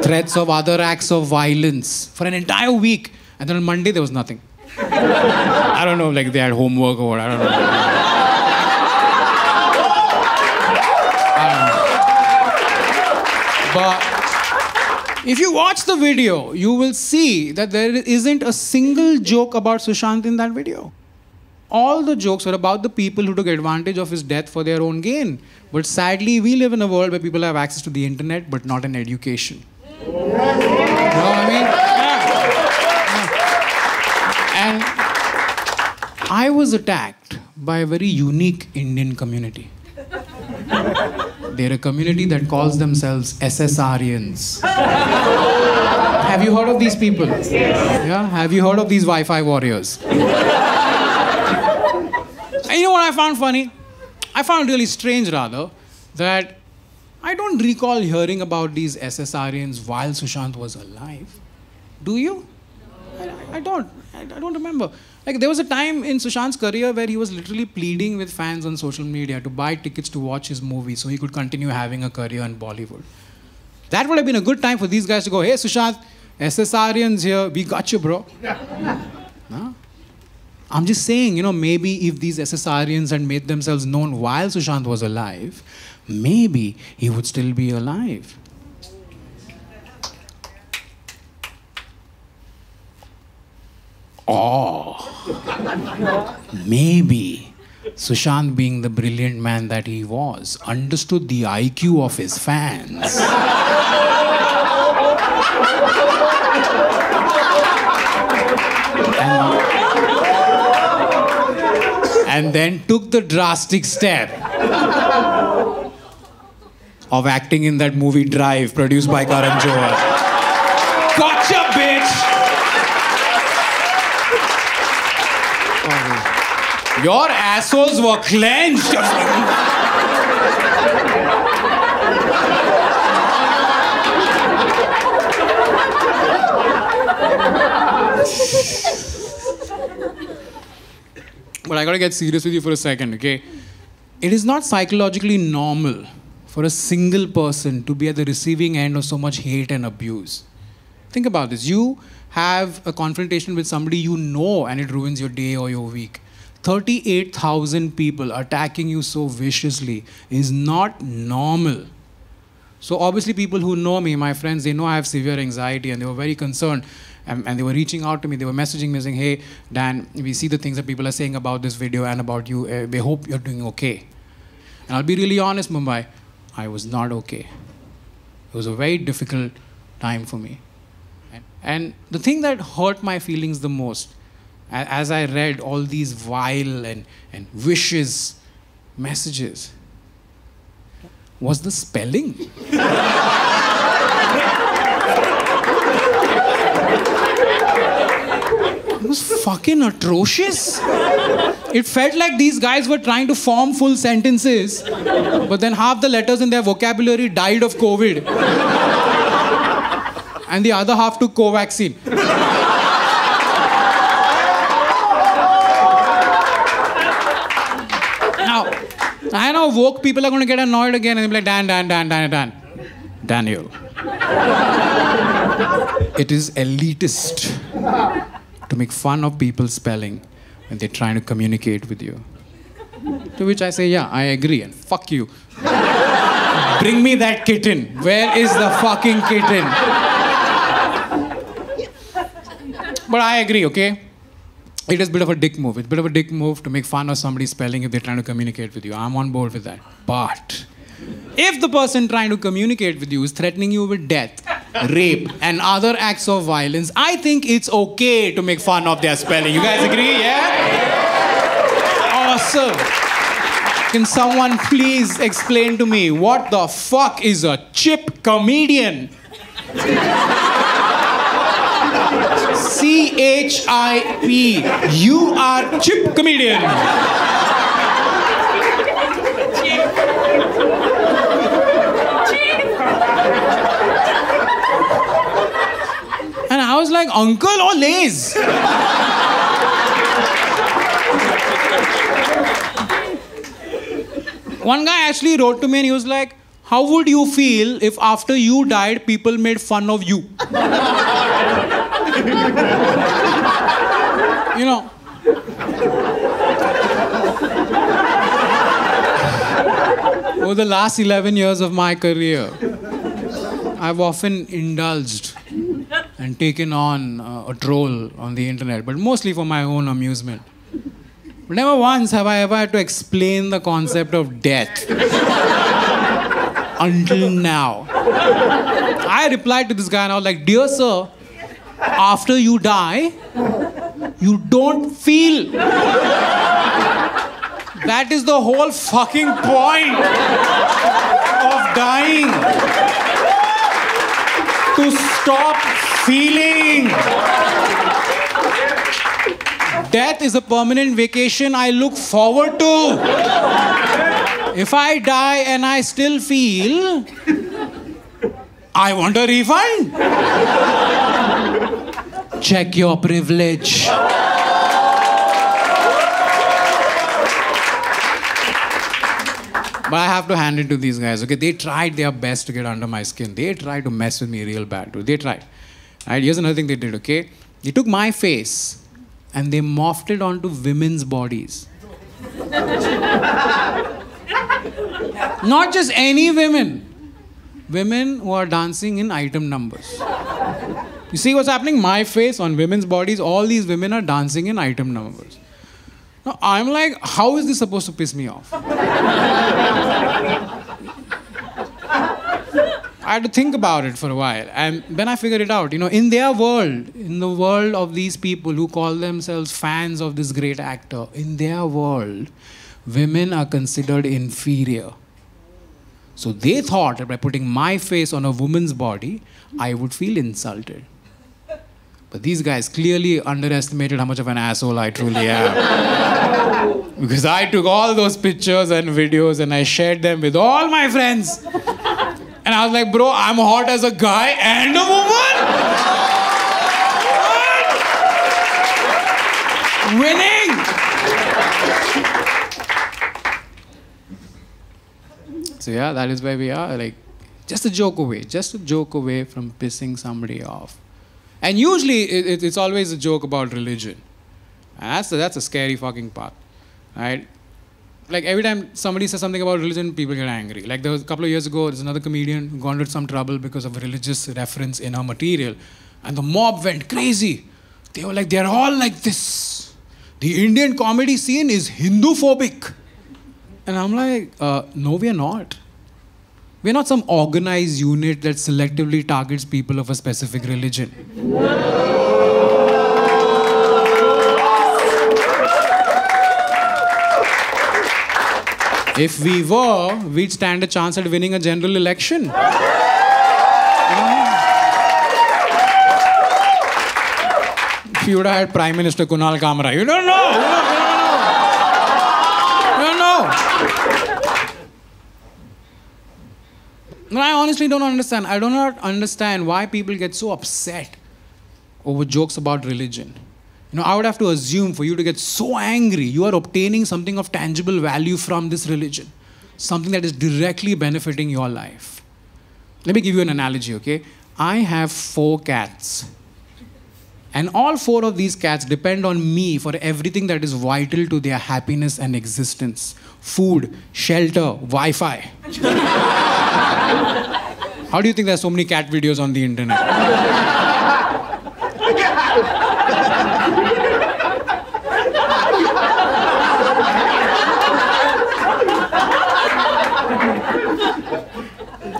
threats of other acts of violence for an entire week. And then on Monday, there was nothing. I don't know, like they had homework or what, I don't know. But if you watch the video, you will see that there isn't a single joke about Sushant in that video. All the jokes are about the people who took advantage of his death for their own gain. But sadly, we live in a world where people have access to the internet but not an education. You know what I mean? Yeah. And I was attacked by a very unique Indian community. They're a community that calls themselves SSRians. Have you heard of these people? Yeah? Have you heard of these Wi Fi warriors? And you know what I found funny? I found really strange, rather, that I don't recall hearing about these SSRians while Sushant was alive. Do you? I, I don't. I, I don't remember. Like there was a time in Sushant's career where he was literally pleading with fans on social media to buy tickets to watch his movie so he could continue having a career in Bollywood. That would have been a good time for these guys to go, hey Sushant, SSRians here, we got you, bro. I'm just saying, you know, maybe if these SSRians had made themselves known while Sushant was alive, maybe he would still be alive. Oh, maybe Sushant, being the brilliant man that he was, understood the IQ of his fans. and, and then took the drastic step of acting in that movie Drive, produced by Karan Johar. Gotcha, bitch! Your assholes were clenched. but I gotta get serious with you for a second, okay? It is not psychologically normal for a single person to be at the receiving end of so much hate and abuse. Think about this. You have a confrontation with somebody you know and it ruins your day or your week. 38,000 people attacking you so viciously is not normal. So obviously, people who know me, my friends, they know I have severe anxiety, and they were very concerned, and, and they were reaching out to me. They were messaging me saying, "Hey, Dan, we see the things that people are saying about this video and about you. Uh, we hope you're doing okay." And I'll be really honest, Mumbai, I was not okay. It was a very difficult time for me. And, and the thing that hurt my feelings the most, as I read all these vile and, and vicious messages, was the spelling. It was fucking atrocious. It felt like these guys were trying to form full sentences, but then half the letters in their vocabulary died of COVID. And the other half took Covaxin. Now, I know woke people are going to get annoyed again and be like, Dan, Dan, Dan, Dan, Dan. Daniel. it is elitist to make fun of people's spelling when they're trying to communicate with you. To which I say, yeah, I agree, and fuck you. Bring me that kitten. Where is the fucking kitten? But I agree, okay? It is a bit of a dick move. It's a bit of a dick move to make fun of somebody's spelling if they're trying to communicate with you. I'm on board with that. But if the person trying to communicate with you is threatening you with death, rape, and other acts of violence, I think it's okay to make fun of their spelling. You guys agree? Yeah? Awesome. Can someone please explain to me what the fuck is a chip comedian? C H I P. You are chip comedian. And I was like, Uncle or Lays? One guy actually wrote to me and he was like, How would you feel if after you died, people made fun of you? you know. Over the last 11 years of my career, I've often indulged and taken on uh, a troll on the internet, but mostly for my own amusement. But never once have I ever had to explain the concept of death. Until now. I replied to this guy and I was like, Dear sir, after you die, you don't feel. That is the whole fucking point of dying. To stop feeling. Death is a permanent vacation I look forward to. If I die and I still feel, I want a refund. Check your privilege. But I have to hand it to these guys. Okay, they tried their best to get under my skin. They tried to mess with me real bad too. They tried. Right? Here's another thing they did. Okay, they took my face and they morphed it onto women's bodies. Not just any women. Women who are dancing in item numbers. You see what's happening? My face on women's bodies, all these women are dancing in item numbers. Now, I'm like, how is this supposed to piss me off? I had to think about it for a while. And then I figured it out. You know, in their world, in the world of these people who call themselves fans of this great actor, in their world, women are considered inferior. So they thought that by putting my face on a woman's body, I would feel insulted. But these guys clearly underestimated how much of an asshole I truly am. because I took all those pictures and videos and I shared them with all my friends. And I was like, bro, I'm hot as a guy and a woman? What? Winning! So yeah, that is where we are. Like, just a joke away, just a joke away from pissing somebody off. And usually it, it- it's always a joke about religion. And that's, the, that's a scary fucking part, right? Like every time somebody says something about religion, people get angry. Like there was a couple of years ago, there's another comedian who got into some trouble because of a religious reference in her material. And the mob went crazy. They were like, they're all like this. The Indian comedy scene is Hindu phobic. And I'm like, uh, no, we are not. We're not some organized unit that selectively targets people of a specific religion. If we were, we'd stand a chance at winning a general election. If you would have had Prime Minister Kunal Kamra, you don't know. You don't, you don't know. You don't know. I honestly don't understand. I do not understand why people get so upset over jokes about religion. You know, I would have to assume for you to get so angry, you are obtaining something of tangible value from this religion, something that is directly benefiting your life. Let me give you an analogy, okay? I have four cats. And all four of these cats depend on me for everything that is vital to their happiness and existence food, shelter, Wi Fi. How do you think there's so many cat videos on the internet?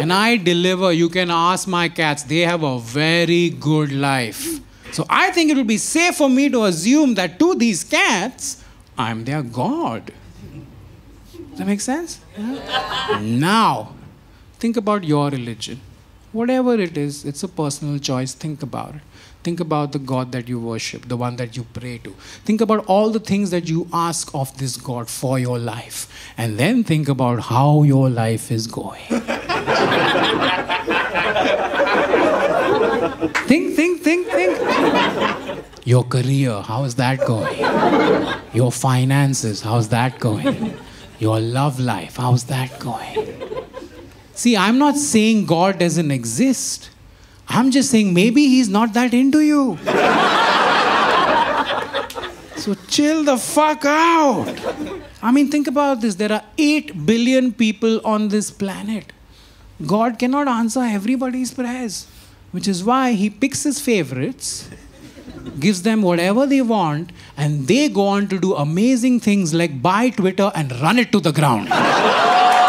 and I deliver. You can ask my cats, they have a very good life. So I think it would be safe for me to assume that to these cats, I'm their God. Does that make sense? Yeah? now, think about your religion. Whatever it is, it's a personal choice. Think about it. Think about the God that you worship, the one that you pray to. Think about all the things that you ask of this God for your life. And then think about how your life is going. think, think, think, think. Your career, how is that going? Your finances, how's that going? Your love life, how's that going? See, I'm not saying God doesn't exist. I'm just saying maybe He's not that into you. so chill the fuck out. I mean, think about this. There are 8 billion people on this planet. God cannot answer everybody's prayers, which is why He picks His favorites, gives them whatever they want, and they go on to do amazing things like buy Twitter and run it to the ground.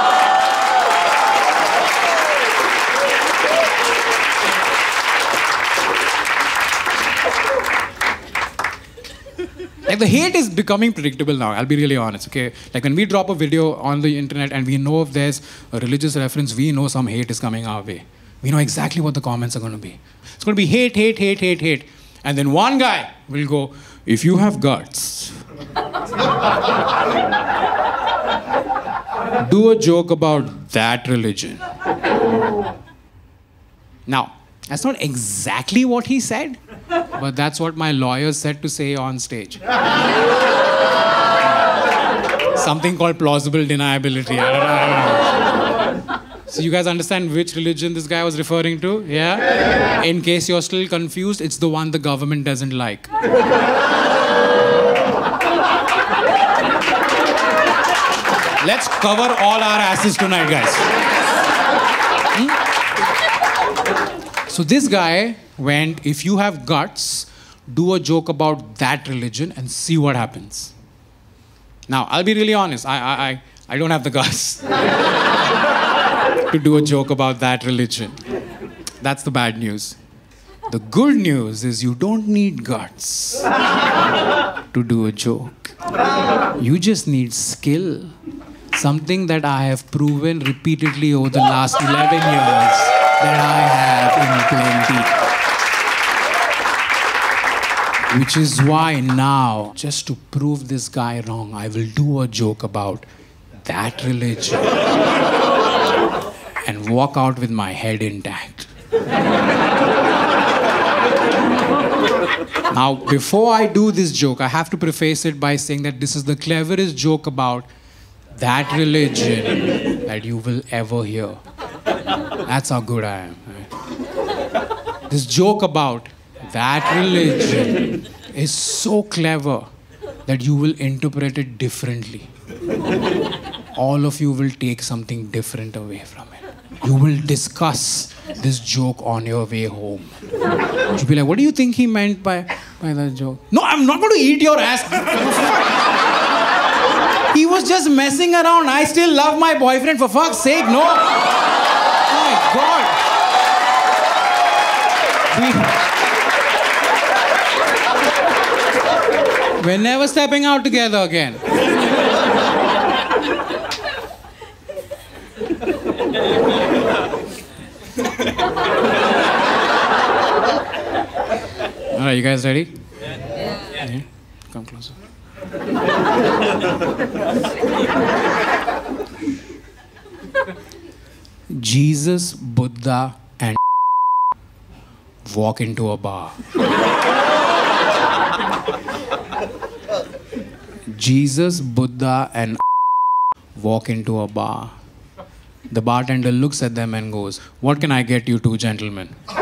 like the hate is becoming predictable now i'll be really honest okay? Like when we drop a video on the internet and we know if there's a religious reference we know some hate is coming our way. We know exactly what the comments are going to be. It's going to be hate hate hate hate hate. And then one guy will go if you have guts do a joke about that religion. Now that's not exactly what he said but that's what my lawyer said to say on stage. Something called plausible deniability. I don't I don't know. So you guys understand which religion this guy was referring to? Yeah? In case you're still confused, it's the one the government doesn't like. Let's cover all our asses tonight, guys. Hmm? So this guy went, if you have guts, do a joke about that religion and see what happens. Now, I'll be really honest. I, I, I, I don't have the guts to do a joke about that religion. That's the bad news. The good news is you don't need guts to do a joke. You just need skill. Something that I have proven repeatedly over the last 11 years that I have in plenty. Which is why now, just to prove this guy wrong, I will do a joke about that religion and walk out with my head intact. Now, before I do this joke, I have to preface it by saying that this is the cleverest joke about that religion that you will ever hear. That's how good I am. This joke about That religion is so clever that you will interpret it differently. All of you will take something different away from it. You will discuss this joke on your way home. You'll be like, what do you think he meant by, by that joke? No, I'm not going to eat your ass. he was just messing around. I still love my boyfriend, for fuck's sake, no. Oh my god. We- We're never stepping out together again. All right, you guys ready? Yeah. Come closer. Jesus, Buddha, walk into a bar. Jesus, Buddha, and walk into a bar. The bartender looks at them and goes, What can I get you two gentlemen? Was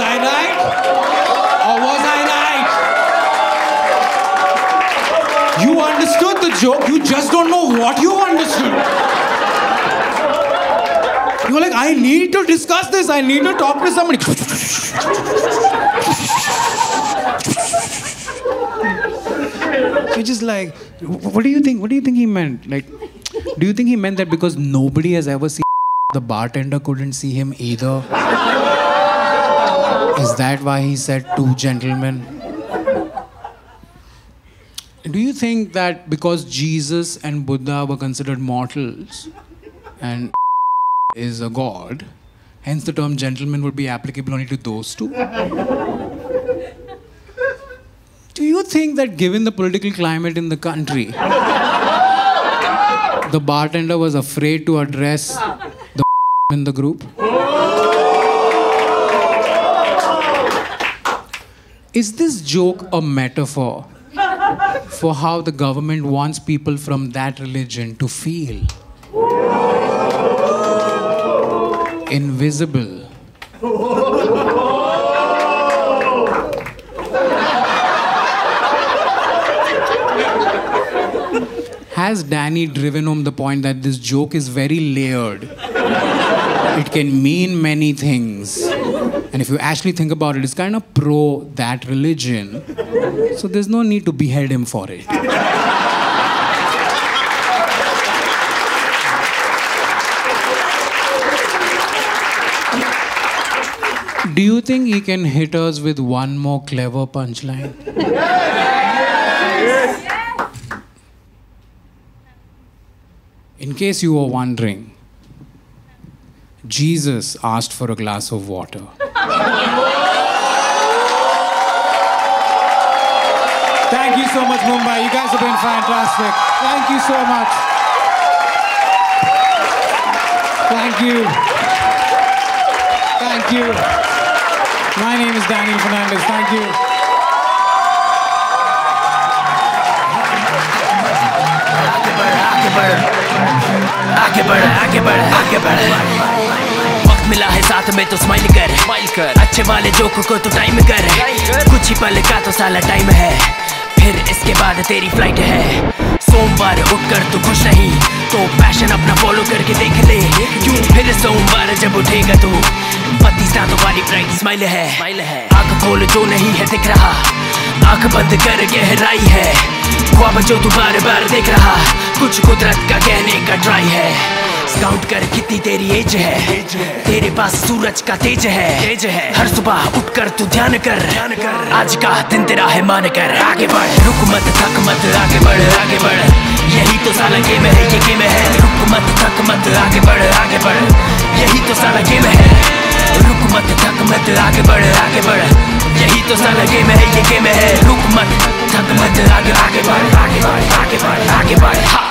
I right? Or was I right? You understood the joke, you just don't know what you understood. You're like, I need to discuss this, I need to talk to somebody. You're just like, what do you think? What do you think he meant? Like, do you think he meant that because nobody has ever seen the bartender couldn't see him either? Is that why he said two gentlemen? Do you think that because Jesus and Buddha were considered mortals and is a god, hence the term gentleman would be applicable only to those two? Do you think that given the political climate in the country, the bartender was afraid to address the in the group? Is this joke a metaphor for how the government wants people from that religion to feel? Invisible. Has Danny driven home the point that this joke is very layered? It can mean many things. And if you actually think about it, it's kind of pro that religion. So there's no need to behead him for it. Do you think he can hit us with one more clever punchline? In case you were wondering, Jesus asked for a glass of water. Thank you so much, Mumbai. You guys have been fantastic. Thank you so much. Thank you. Thank you. My name is Daniel Fernandez. Thank you. आगे बढ़ आगे बढ़ आगे बढ़ वक्त मिला है साथ में तो स्माइल कर। स्माइल कर। अच्छे वाले जोक को तो टाइम कर। कुछ ही पल का तो साला टाइम है। फिर इसके बाद तेरी फ़्लाइट है। सोमवार उठकर तू खुश नहीं तो पैशन अपना फॉलो करके देख ले। क्यों फिर सोमवार जब उठेगा तू? बत्तीस दांतों वाली ब्राइट स्माइल है। स्माइल है। आँख खोल जो नहीं है दिख रहा। आँख बंद कर गहराई है। ख्वाब जो तू बार बार देख रहा। कुछ कुदरत का कहने का ट्राई है। काउंट कर कितनी तेरी एज है। तेरे पास सूरज का तेज है। तेज है हर सुबह उठकर तू ध्यान कर। ध्यान कर आज का दिन तेरा है मान कर आगे बढ़, रुक मत, थक मत, आगे बढ़ आगे बढ़। यही तो साला गेम है, ये गेम है। रुक मत, थक मत, आगे बढ़ आगे बढ़। यही तो साला गेम है। रुक मत, थक मत, आगे बढ़ आगे बढ़। यही तो साला गेम है, ये गेम है। रुक मत, थक मत, आगे आगे बढ़ आगे बढ़ आगे बढ़ आगे बढ़।